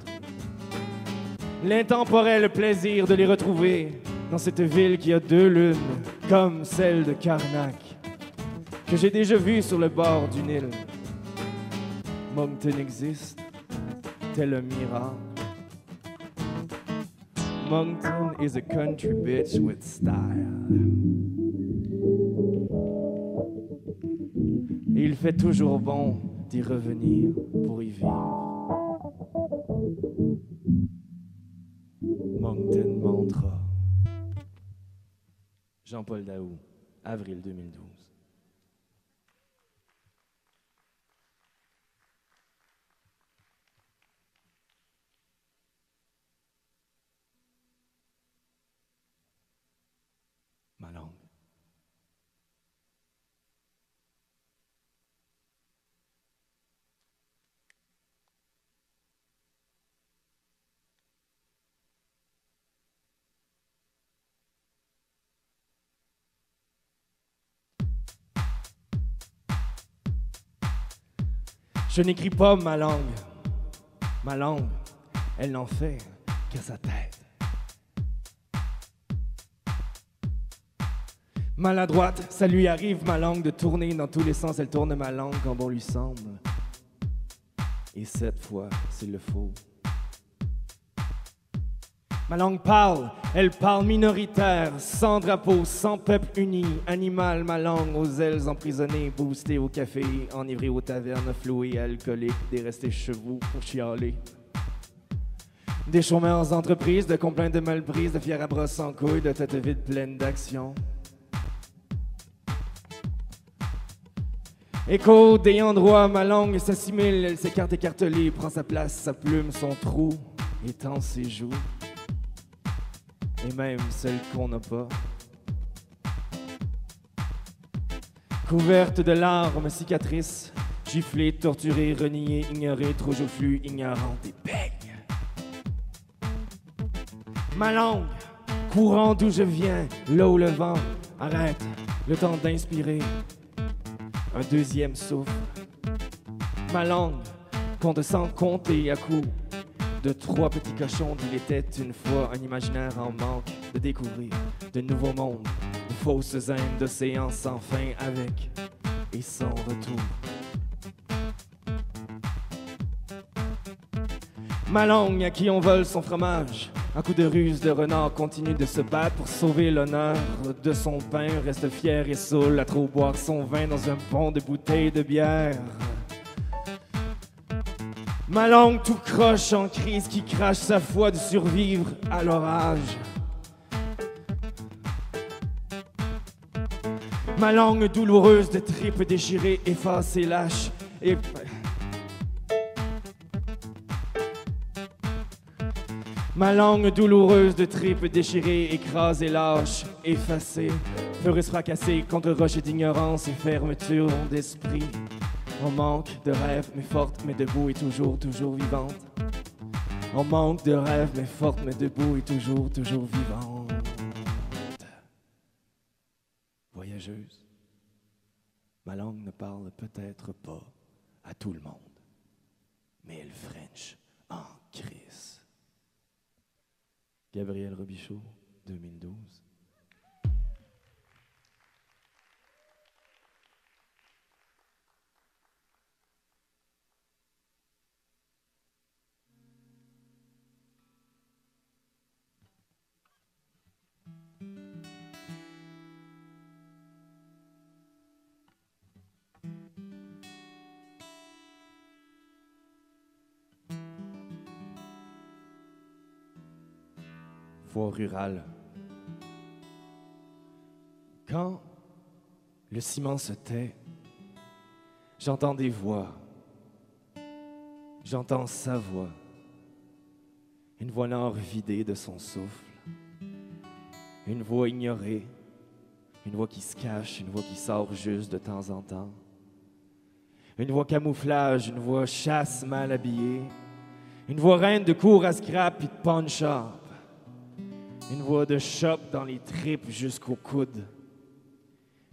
L'intemporel plaisir de les retrouver dans cette ville qui a deux lunes, comme celle de Karnak, que j'ai déjà vue sur le bord du Nil. Moncton existe, tel un miracle. Moncton is a country bitch with style. Et il fait toujours bon d'y revenir pour y vivre. Moncton Mantra. Jean-Paul Daou, avril 2012. Je n'écris pas ma langue. Ma langue, elle n'en fait qu'à sa tête. Maladroite, ça lui arrive, ma langue, de tourner dans tous les sens. Elle tourne ma langue quand bon lui semble. Et cette fois, s'il le faut. Ma langue parle, elle parle minoritaire, sans drapeau, sans peuple uni, animal, ma langue aux ailes emprisonnées, boostée au café, enivré aux tavernes, floué, alcoolique, des restés chevaux pour chialer. Des chômeurs entreprises, de complaintes de malprise, de fiers à bras sans couilles, de têtes vides pleines d'action. Écho des endroits, ma langue s'assimile, elle s'écarte écartelée, prend sa place, sa plume, son trou, étend ses joues et même celle qu'on n'a pas. Couverte de larmes, cicatrices, giflée, torturée, reniée, ignorée, trop joufflue, ignorante et peigne. Ma langue, courant d'où je viens, où le vent arrête, le temps d'inspirer. Un deuxième souffle. Ma langue compte sans compter à coups de trois petits cochons d'il était une fois un imaginaire en manque de découvrir de nouveaux mondes, de fausses haines d'océans sans fin avec et sans retour. Ma langue à qui on vole son fromage, Un coup de ruse de renard continue de se battre pour sauver l'honneur de son pain. Reste fier et saoul à trop boire son vin dans un pont de bouteilles de bière. Ma langue tout croche en crise qui crache sa foi de survivre à l'orage. Ma langue douloureuse de tripes déchirées, effacée, lâche. Ma langue douloureuse de tripes déchirées, écrasée, lâche, effacée, feureuse fracassée contre roches d'ignorance et fermeture d'esprit. On manque de rêve, mais forte, mais debout et toujours, toujours vivante. On manque de rêve, mais forte, mais debout et toujours, toujours vivante. Voyageuse, ma langue ne parle peut-être pas à tout le monde, mais elle French en crise. Gabriel Robichaud, 2012. Voix rurale. Quand le ciment se tait, j'entends des voix. J'entends sa voix. Une voix nord vidée de son souffle. Une voix ignorée. Une voix qui se cache, une voix qui sort juste de temps en temps. Une voix camouflage, une voix chasse mal habillée. Une voix reine de cours à scrap et de punch-up. Une voix de choc dans les tripes jusqu'au coude.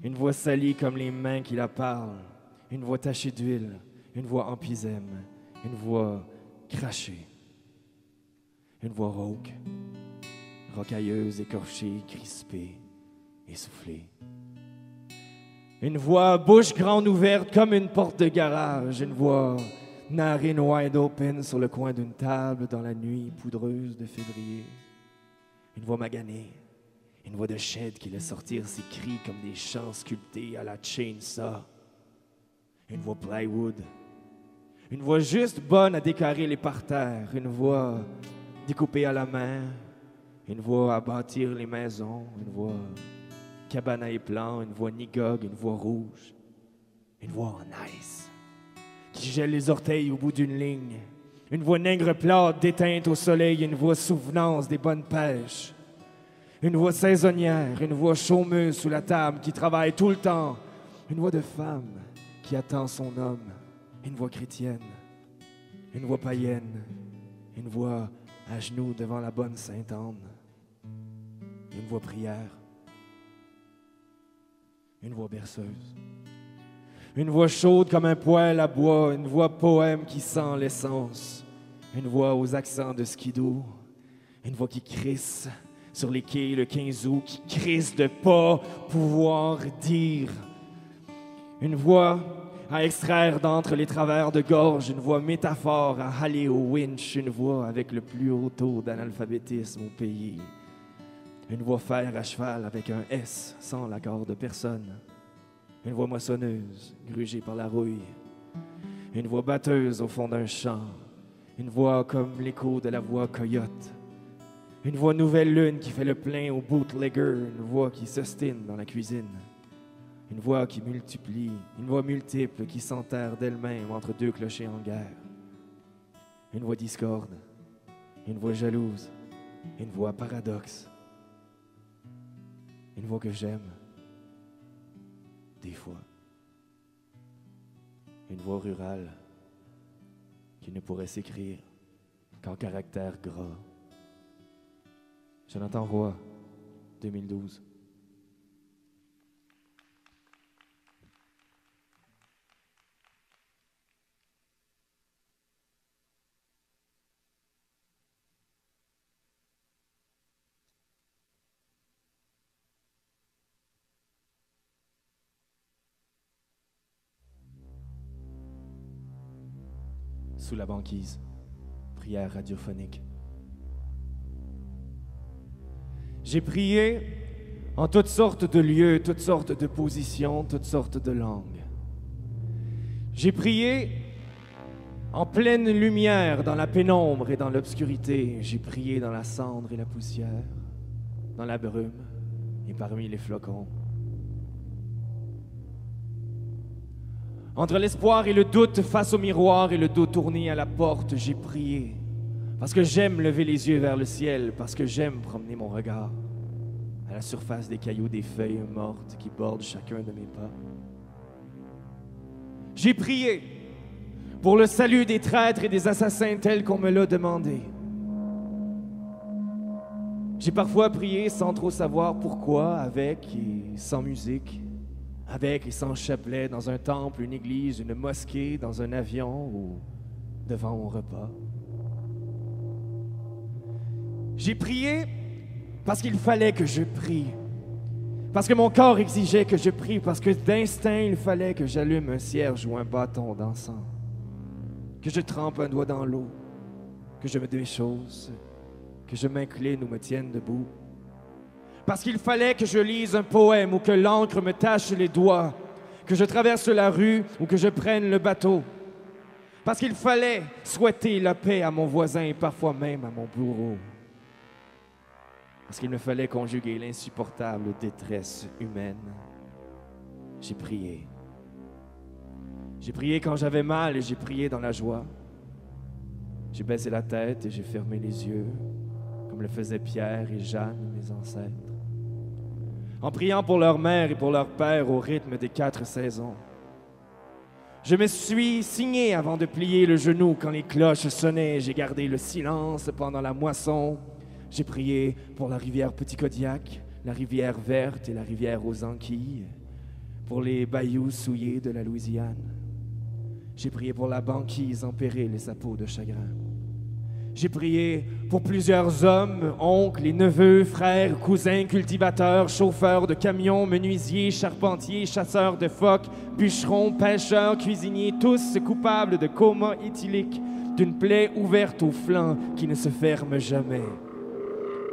Une voix salie comme les mains qui la parlent. Une voix tachée d'huile. Une voix emphysème. Une voix crachée. Une voix rauque. Rocailleuse, écorchée, crispée, essoufflée. Une voix bouche grande ouverte comme une porte de garage. Une voix narine wide open sur le coin d'une table dans la nuit poudreuse de février. Une voix maganée, une voix de shed qui laisse sortir ses cris comme des chants sculptés à la chainsaw. Une voix plywood. Une voix juste bonne à décorer les parterres. Une voix découpée à la main. Une voix à bâtir les maisons. Une voix cabane à éplans. Une voix nigog. Une voix rouge. Une voix en ice. Qui gèle les orteils au bout d'une ligne. Une voix nègre plate déteinte au soleil, une voix souvenance des bonnes pêches. Une voix saisonnière, une voix chômeuse sous la table qui travaille tout le temps. Une voix de femme qui attend son homme. Une voix chrétienne, une voix païenne, une voix à genoux devant la bonne Sainte-Anne. Une voix prière, une voix berceuse. Une voix chaude comme un poêle à bois, une voix poème qui sent l'essence, une voix aux accents de skidoo, une voix qui crisse sur les quais le 15 août, qui crisse de pas pouvoir dire. Une voix à extraire d'entre les travers de gorge, une voix métaphore à aller au winch, une voix avec le plus haut taux d'analphabétisme au pays. Une voix fer à cheval avec un S sans l'accord de personne. Une voix moissonneuse, grugée par la rouille. Une voix batteuse au fond d'un champ. Une voix comme l'écho de la voix coyote. Une voix nouvelle lune qui fait le plein au bootlegger. Une voix qui s'ostine dans la cuisine. Une voix qui multiplie. Une voix multiple qui s'enterre d'elle-même entre deux clochers en guerre. Une voix discorde. Une voix jalouse. Une voix paradoxe. Une voix que j'aime Une voix rurale qui ne pourrait s'écrire qu'en caractère gras. Jonathan Roy, 2012. Sous la banquise, prière radiophonique. J'ai prié en toutes sortes de lieux, toutes sortes de positions, toutes sortes de langues. J'ai prié en pleine lumière, dans la pénombre et dans l'obscurité. J'ai prié dans la cendre et la poussière, dans la brume et parmi les flocons. Entre l'espoir et le doute, face au miroir et le dos tourné à la porte, j'ai prié. Parce que j'aime lever les yeux vers le ciel, parce que j'aime promener mon regard à la surface des cailloux, des feuilles mortes qui bordent chacun de mes pas. J'ai prié pour le salut des traîtres et des assassins tels qu'on me l'a demandé. J'ai parfois prié sans trop savoir pourquoi, avec et sans musique, avec et sans chapelet, dans un temple, une église, une mosquée, dans un avion ou devant mon repas. J'ai prié parce qu'il fallait que je prie. Parce que mon corps exigeait que je prie, parce que d'instinct, il fallait que j'allume un cierge ou un bâton d'encens, que je trempe un doigt dans l'eau, que je me déchausse, que je m'incline ou me tienne debout. Parce qu'il fallait que je lise un poème ou que l'encre me tache les doigts, que je traverse la rue ou que je prenne le bateau. Parce qu'il fallait souhaiter la paix à mon voisin et parfois même à mon bourreau parce qu'il me fallait conjuguer l'insupportable détresse humaine. J'ai prié. J'ai prié quand j'avais mal et j'ai prié dans la joie. J'ai baissé la tête et j'ai fermé les yeux, comme le faisaient Pierre et Jeanne, mes ancêtres. En priant pour leur mère et pour leur père au rythme des quatre saisons. Je me suis signé avant de plier le genou quand les cloches sonnaient. J'ai gardé le silence pendant la moisson. J'ai prié pour la rivière Petit Kodiak, la rivière verte et la rivière aux anquilles, pour les bayous souillés de la Louisiane. J'ai prié pour la banquise en péril et sa peau de chagrin. J'ai prié pour plusieurs hommes, oncles et neveux, frères, cousins, cultivateurs, chauffeurs de camions, menuisiers, charpentiers, chasseurs de phoques, bûcherons, pêcheurs, cuisiniers, tous coupables de coma éthylique, d'une plaie ouverte au flanc qui ne se ferme jamais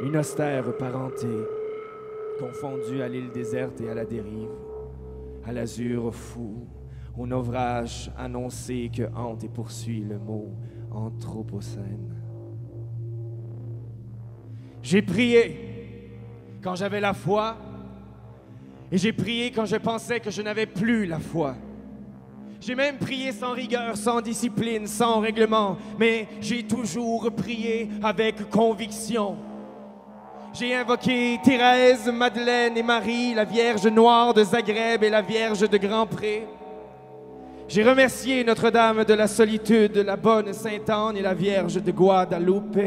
une austère parenté, confondue à l'île déserte et à la dérive, à l'azur fou, au naufrage annoncé que hante et poursuit le mot anthropocène. J'ai prié quand j'avais la foi, et j'ai prié quand je pensais que je n'avais plus la foi. J'ai même prié sans rigueur, sans discipline, sans règlement, mais j'ai toujours prié avec conviction. J'ai invoqué Thérèse, Madeleine et Marie, la Vierge Noire de Zagreb et la Vierge de Grand-Pré. J'ai remercié Notre-Dame de la Solitude, la Bonne Sainte-Anne et la Vierge de Guadalupe.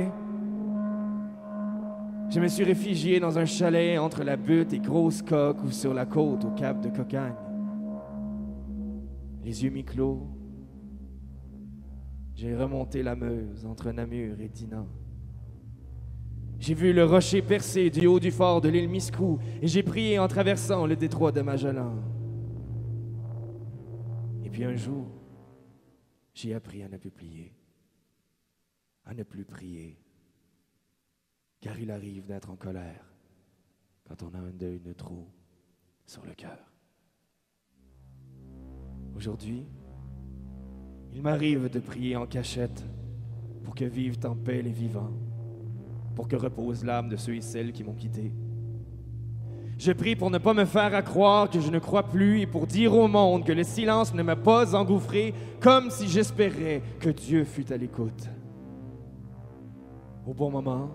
Je me suis réfugié dans un chalet entre la butte et Grosse Coque ou sur la côte au cap de Cocagne. Les yeux mi-clos, j'ai remonté la Meuse entre Namur et Dinan. J'ai vu le rocher percé du haut du fort de l'île Miscou et j'ai prié en traversant le détroit de Magellan. Et puis un jour, j'ai appris à ne plus plier, à ne plus prier, car il arrive d'être en colère quand on a un deuil de trop sur le cœur. Aujourd'hui, il m'arrive de prier en cachette pour que vivent en paix les vivants pour que repose l'âme de ceux et celles qui m'ont quitté. Je prie pour ne pas me faire à croire que je ne crois plus et pour dire au monde que le silence ne m'a pas engouffré comme si j'espérais que Dieu fût à l'écoute. Au bon moment,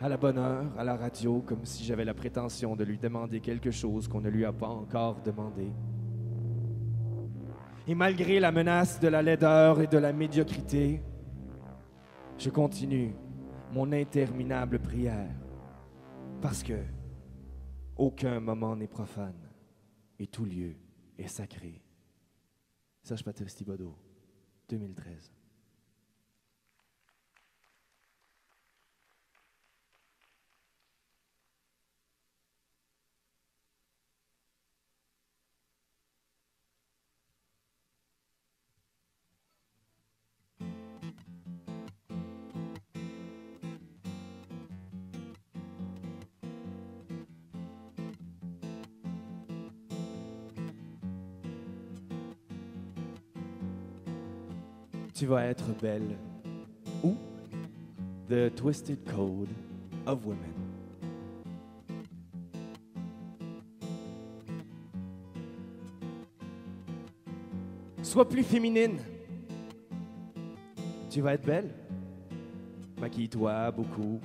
à la bonne heure, à la radio, comme si j'avais la prétention de lui demander quelque chose qu'on ne lui a pas encore demandé. Et malgré la menace de la laideur et de la médiocrité, je continue mon interminable prière, parce que aucun moment n'est profane et tout lieu est sacré. Serge Patrice Thibodeau, 2013. Tu vas être belle. Ou The Twisted Code of Women. Sois plus féminine. Tu vas être belle. Maquille-toi beaucoup.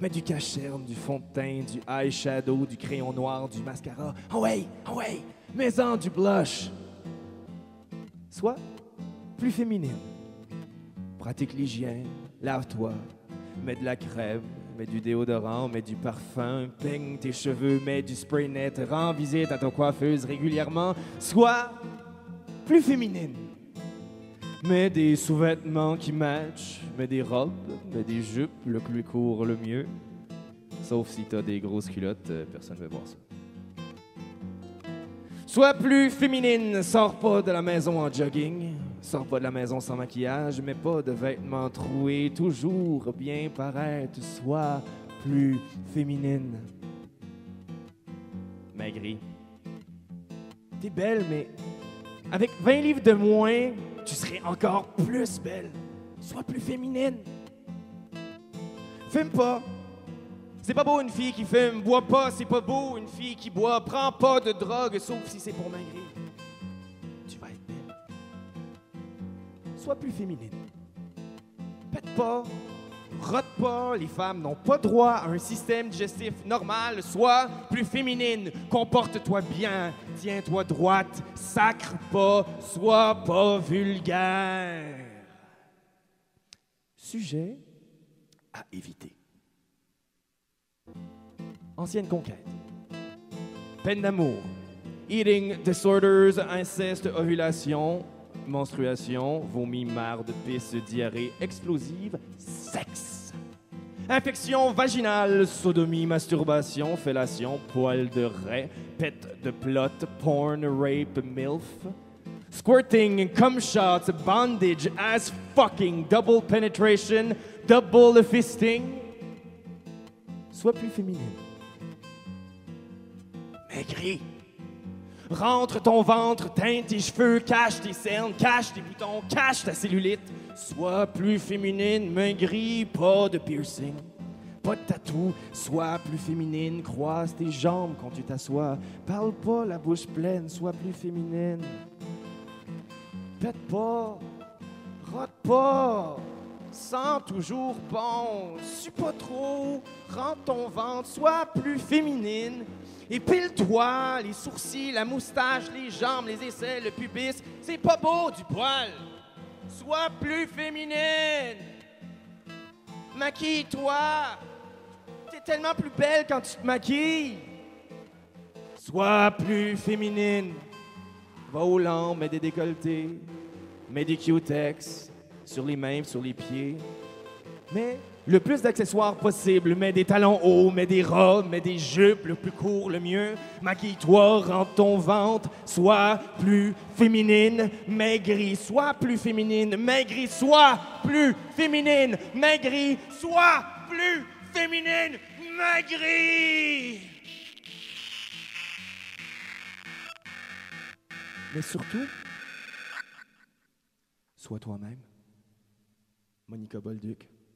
Mets du cachet, du fond de teint, du eyeshadow, du crayon noir, du mascara. Oh ouais, oh ouais, mets-en du blush. Sois plus féminine. Pratique l'hygiène, lave-toi, mets de la crème, mets du déodorant, mets du parfum, peigne tes cheveux, mets du spray net, rends visite à ta coiffeuse régulièrement. Sois plus féminine. Mets des sous-vêtements qui matchent, mets des robes, mets des jupes, le plus court le mieux. Sauf si t'as des grosses culottes, euh, personne ne veut voir ça. Sois plus féminine, sors pas de la maison en jogging, sors pas de la maison sans maquillage, mets pas de vêtements troués, toujours bien paraître, sois plus féminine. Maigrie. T'es belle, mais avec 20 livres de moins, tu serais encore plus belle. Sois plus féminine. Fume pas. C'est pas beau une fille qui fume. Bois pas, c'est pas beau une fille qui boit. Prends pas de drogue, sauf si c'est pour maigrir. Sois plus féminine. Pète pas. Rote pas, les femmes n'ont pas droit à un système digestif normal. Sois plus féminine, comporte-toi bien, tiens-toi droite, sacre pas, sois pas vulgaire. Sujet à éviter. Ancienne conquête. Peine d'amour. Eating disorders, inceste, ovulation, menstruation, vomi, marde, pisse, diarrhée explosive, sexe. Infection vaginale, sodomie, masturbation, fellation, poil de raie, pète de plot, porn, rape, milf. Squirting, cum shots, bondage, ass fucking, double penetration, double fisting. Sois plus féminine. Maigrie. Rentre ton ventre, teinte tes cheveux, cache tes cernes, cache tes boutons, cache ta cellulite. Sois plus féminine, maigrie, pas de piercing, pas de tatou. Sois plus féminine, croise tes jambes quand tu t'assois. Parle pas la bouche pleine, sois plus féminine. Pète pas, rote pas, sens toujours bon, suis pas trop, rentre ton ventre, sois plus féminine. Épile-toi, les sourcils, la moustache, les jambes, les aisselles, le pubis. C'est pas beau du poil. Sois plus féminine. Maquille-toi. T'es tellement plus belle quand tu te maquilles. Sois plus féminine. Va au lamp, mets des décolletés, mets des cutex sur les mains, sur les pieds. Mais le plus d'accessoires possible. Mets des talons hauts, mets des robes, mets des jupes, le plus court, le mieux. Maquille-toi, rentre ton ventre, sois plus féminine, maigrie, sois plus féminine, maigrie, sois plus féminine, maigrie, sois plus féminine, maigrie. Mais surtout, sois toi-même. Monica Bolduc.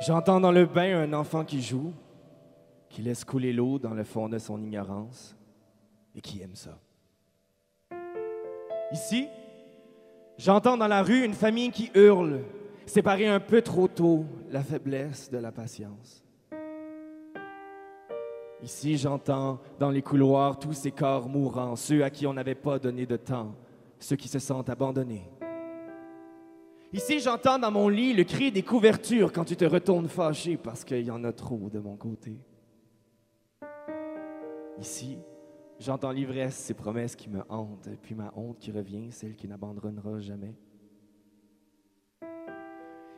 J'entends dans le bain un enfant qui joue, qui laisse couler l'eau dans le fond de son ignorance et qui aime ça. Ici, j'entends dans la rue une famille qui hurle, séparée un peu trop tôt, la faiblesse de la patience. Ici, j'entends dans les couloirs tous ces corps mourants, ceux à qui on n'avait pas donné de temps, ceux qui se sentent abandonnés. Ici, j'entends dans mon lit le cri des couvertures quand tu te retournes fâché parce qu'il y en a trop de mon côté. Ici, j'entends l'ivresse, ces promesses qui me hantent, puis ma honte qui revient, celle qui n'abandonnera jamais.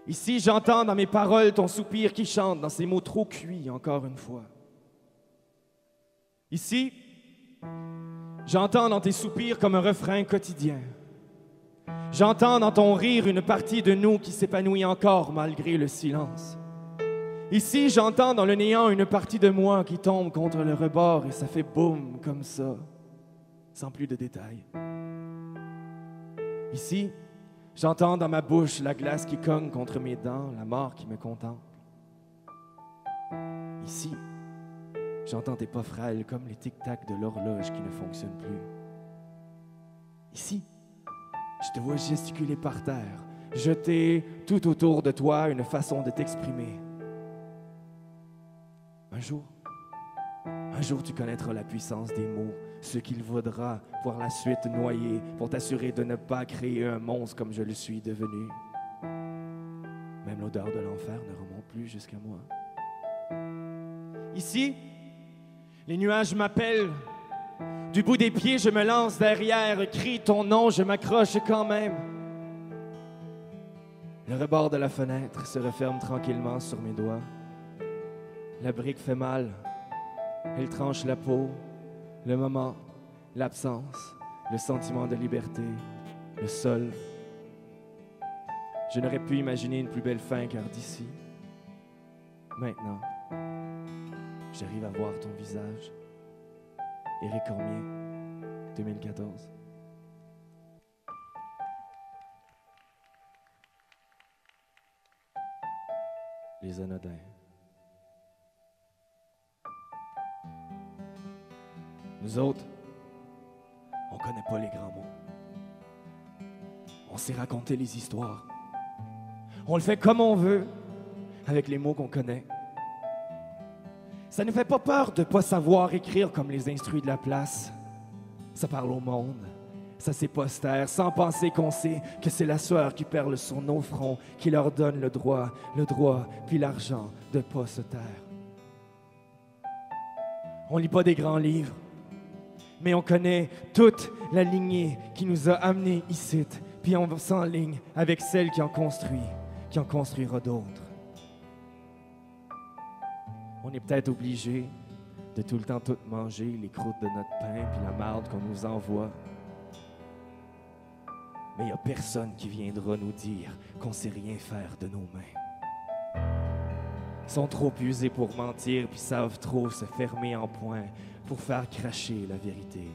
Ici, j'entends dans mes paroles ton soupir qui chante dans ces mots trop cuits, encore une fois. Ici, j'entends dans tes soupirs comme un refrain quotidien. J'entends dans ton rire une partie de nous qui s'épanouit encore malgré le silence. Ici, j'entends dans le néant une partie de moi qui tombe contre le rebord et ça fait boum comme ça, sans plus de détails. Ici, j'entends dans ma bouche la glace qui cogne contre mes dents, la mort qui me contemple. Ici, j'entends tes pas frêles comme les tic-tac de l'horloge qui ne fonctionne plus. Ici, je te vois gesticuler par terre, jeter tout autour de toi une façon de t'exprimer. Un jour, un jour tu connaîtras la puissance des mots, ce qu'il vaudra pour la suite noyer, pour t'assurer de ne pas créer un monstre comme je le suis devenu. Même l'odeur de l'enfer ne remonte plus jusqu'à moi. Ici, les nuages m'appellent. Du bout des pieds, je me lance derrière, crie ton nom, je m'accroche quand même. Le rebord de la fenêtre se referme tranquillement sur mes doigts. La brique fait mal. Elle tranche la peau. Le moment, l'absence, le sentiment de liberté, le sol. Je n'aurais pu imaginer une plus belle fin car d'ici, maintenant, j'arrive à voir ton visage. Éric Cormier, 2014. Les anodins. Nous autres, on connaît pas les grands mots. On sait raconter les histoires. On le fait comme on veut, avec les mots qu'on connaît. Ça ne fait pas peur de ne pas savoir écrire comme les instruits de la place. Ça parle au monde. Ça s'épostère sans penser qu'on sait que c'est la sueur qui perle sur nos fronts qui leur donne le droit, le droit, puis l'argent de pas se taire. On lit pas des grands livres, mais on connaît toute la lignée qui nous a amenés ici, puis on s'enligne avec celle qui en construit, qui en construira d'autres. On est peut-être obligé de tout le temps tout manger, les croûtes de notre pain, puis la marde qu'on nous envoie. Mais il n'y a personne qui viendra nous dire qu'on sait rien faire de nos mains. Ils sont trop usés pour mentir, puis savent trop se fermer en point pour faire cracher la vérité.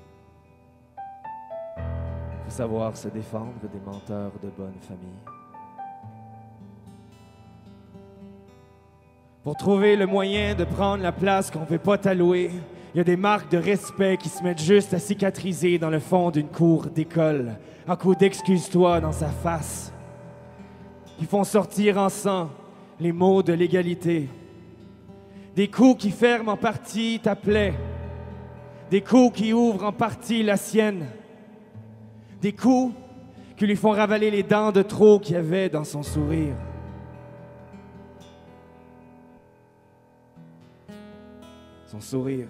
Faut savoir se défendre des menteurs de bonne famille. Pour trouver le moyen de prendre la place qu'on ne veut pas t'allouer, il y a des marques de respect qui se mettent juste à cicatriser dans le fond d'une cour d'école, un coup d'excuse-toi dans sa face. Ils font sortir en sang les mots de l'égalité. Des coups qui ferment en partie ta plaie. Des coups qui ouvrent en partie la sienne. Des coups qui lui font ravaler les dents de trop qu'il y avait dans son sourire. Son sourire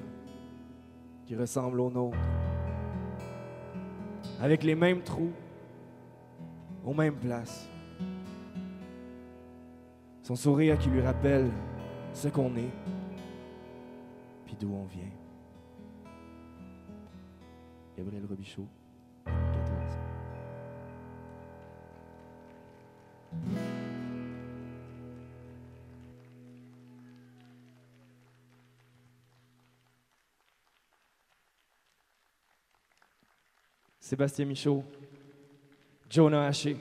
qui ressemble au nôtre. Avec les mêmes trous, aux mêmes places. Son sourire qui lui rappelle ce qu'on est, puis d'où on vient. Gabriel Robichaud, 14. Sébastien Michaud, Jonah Haché.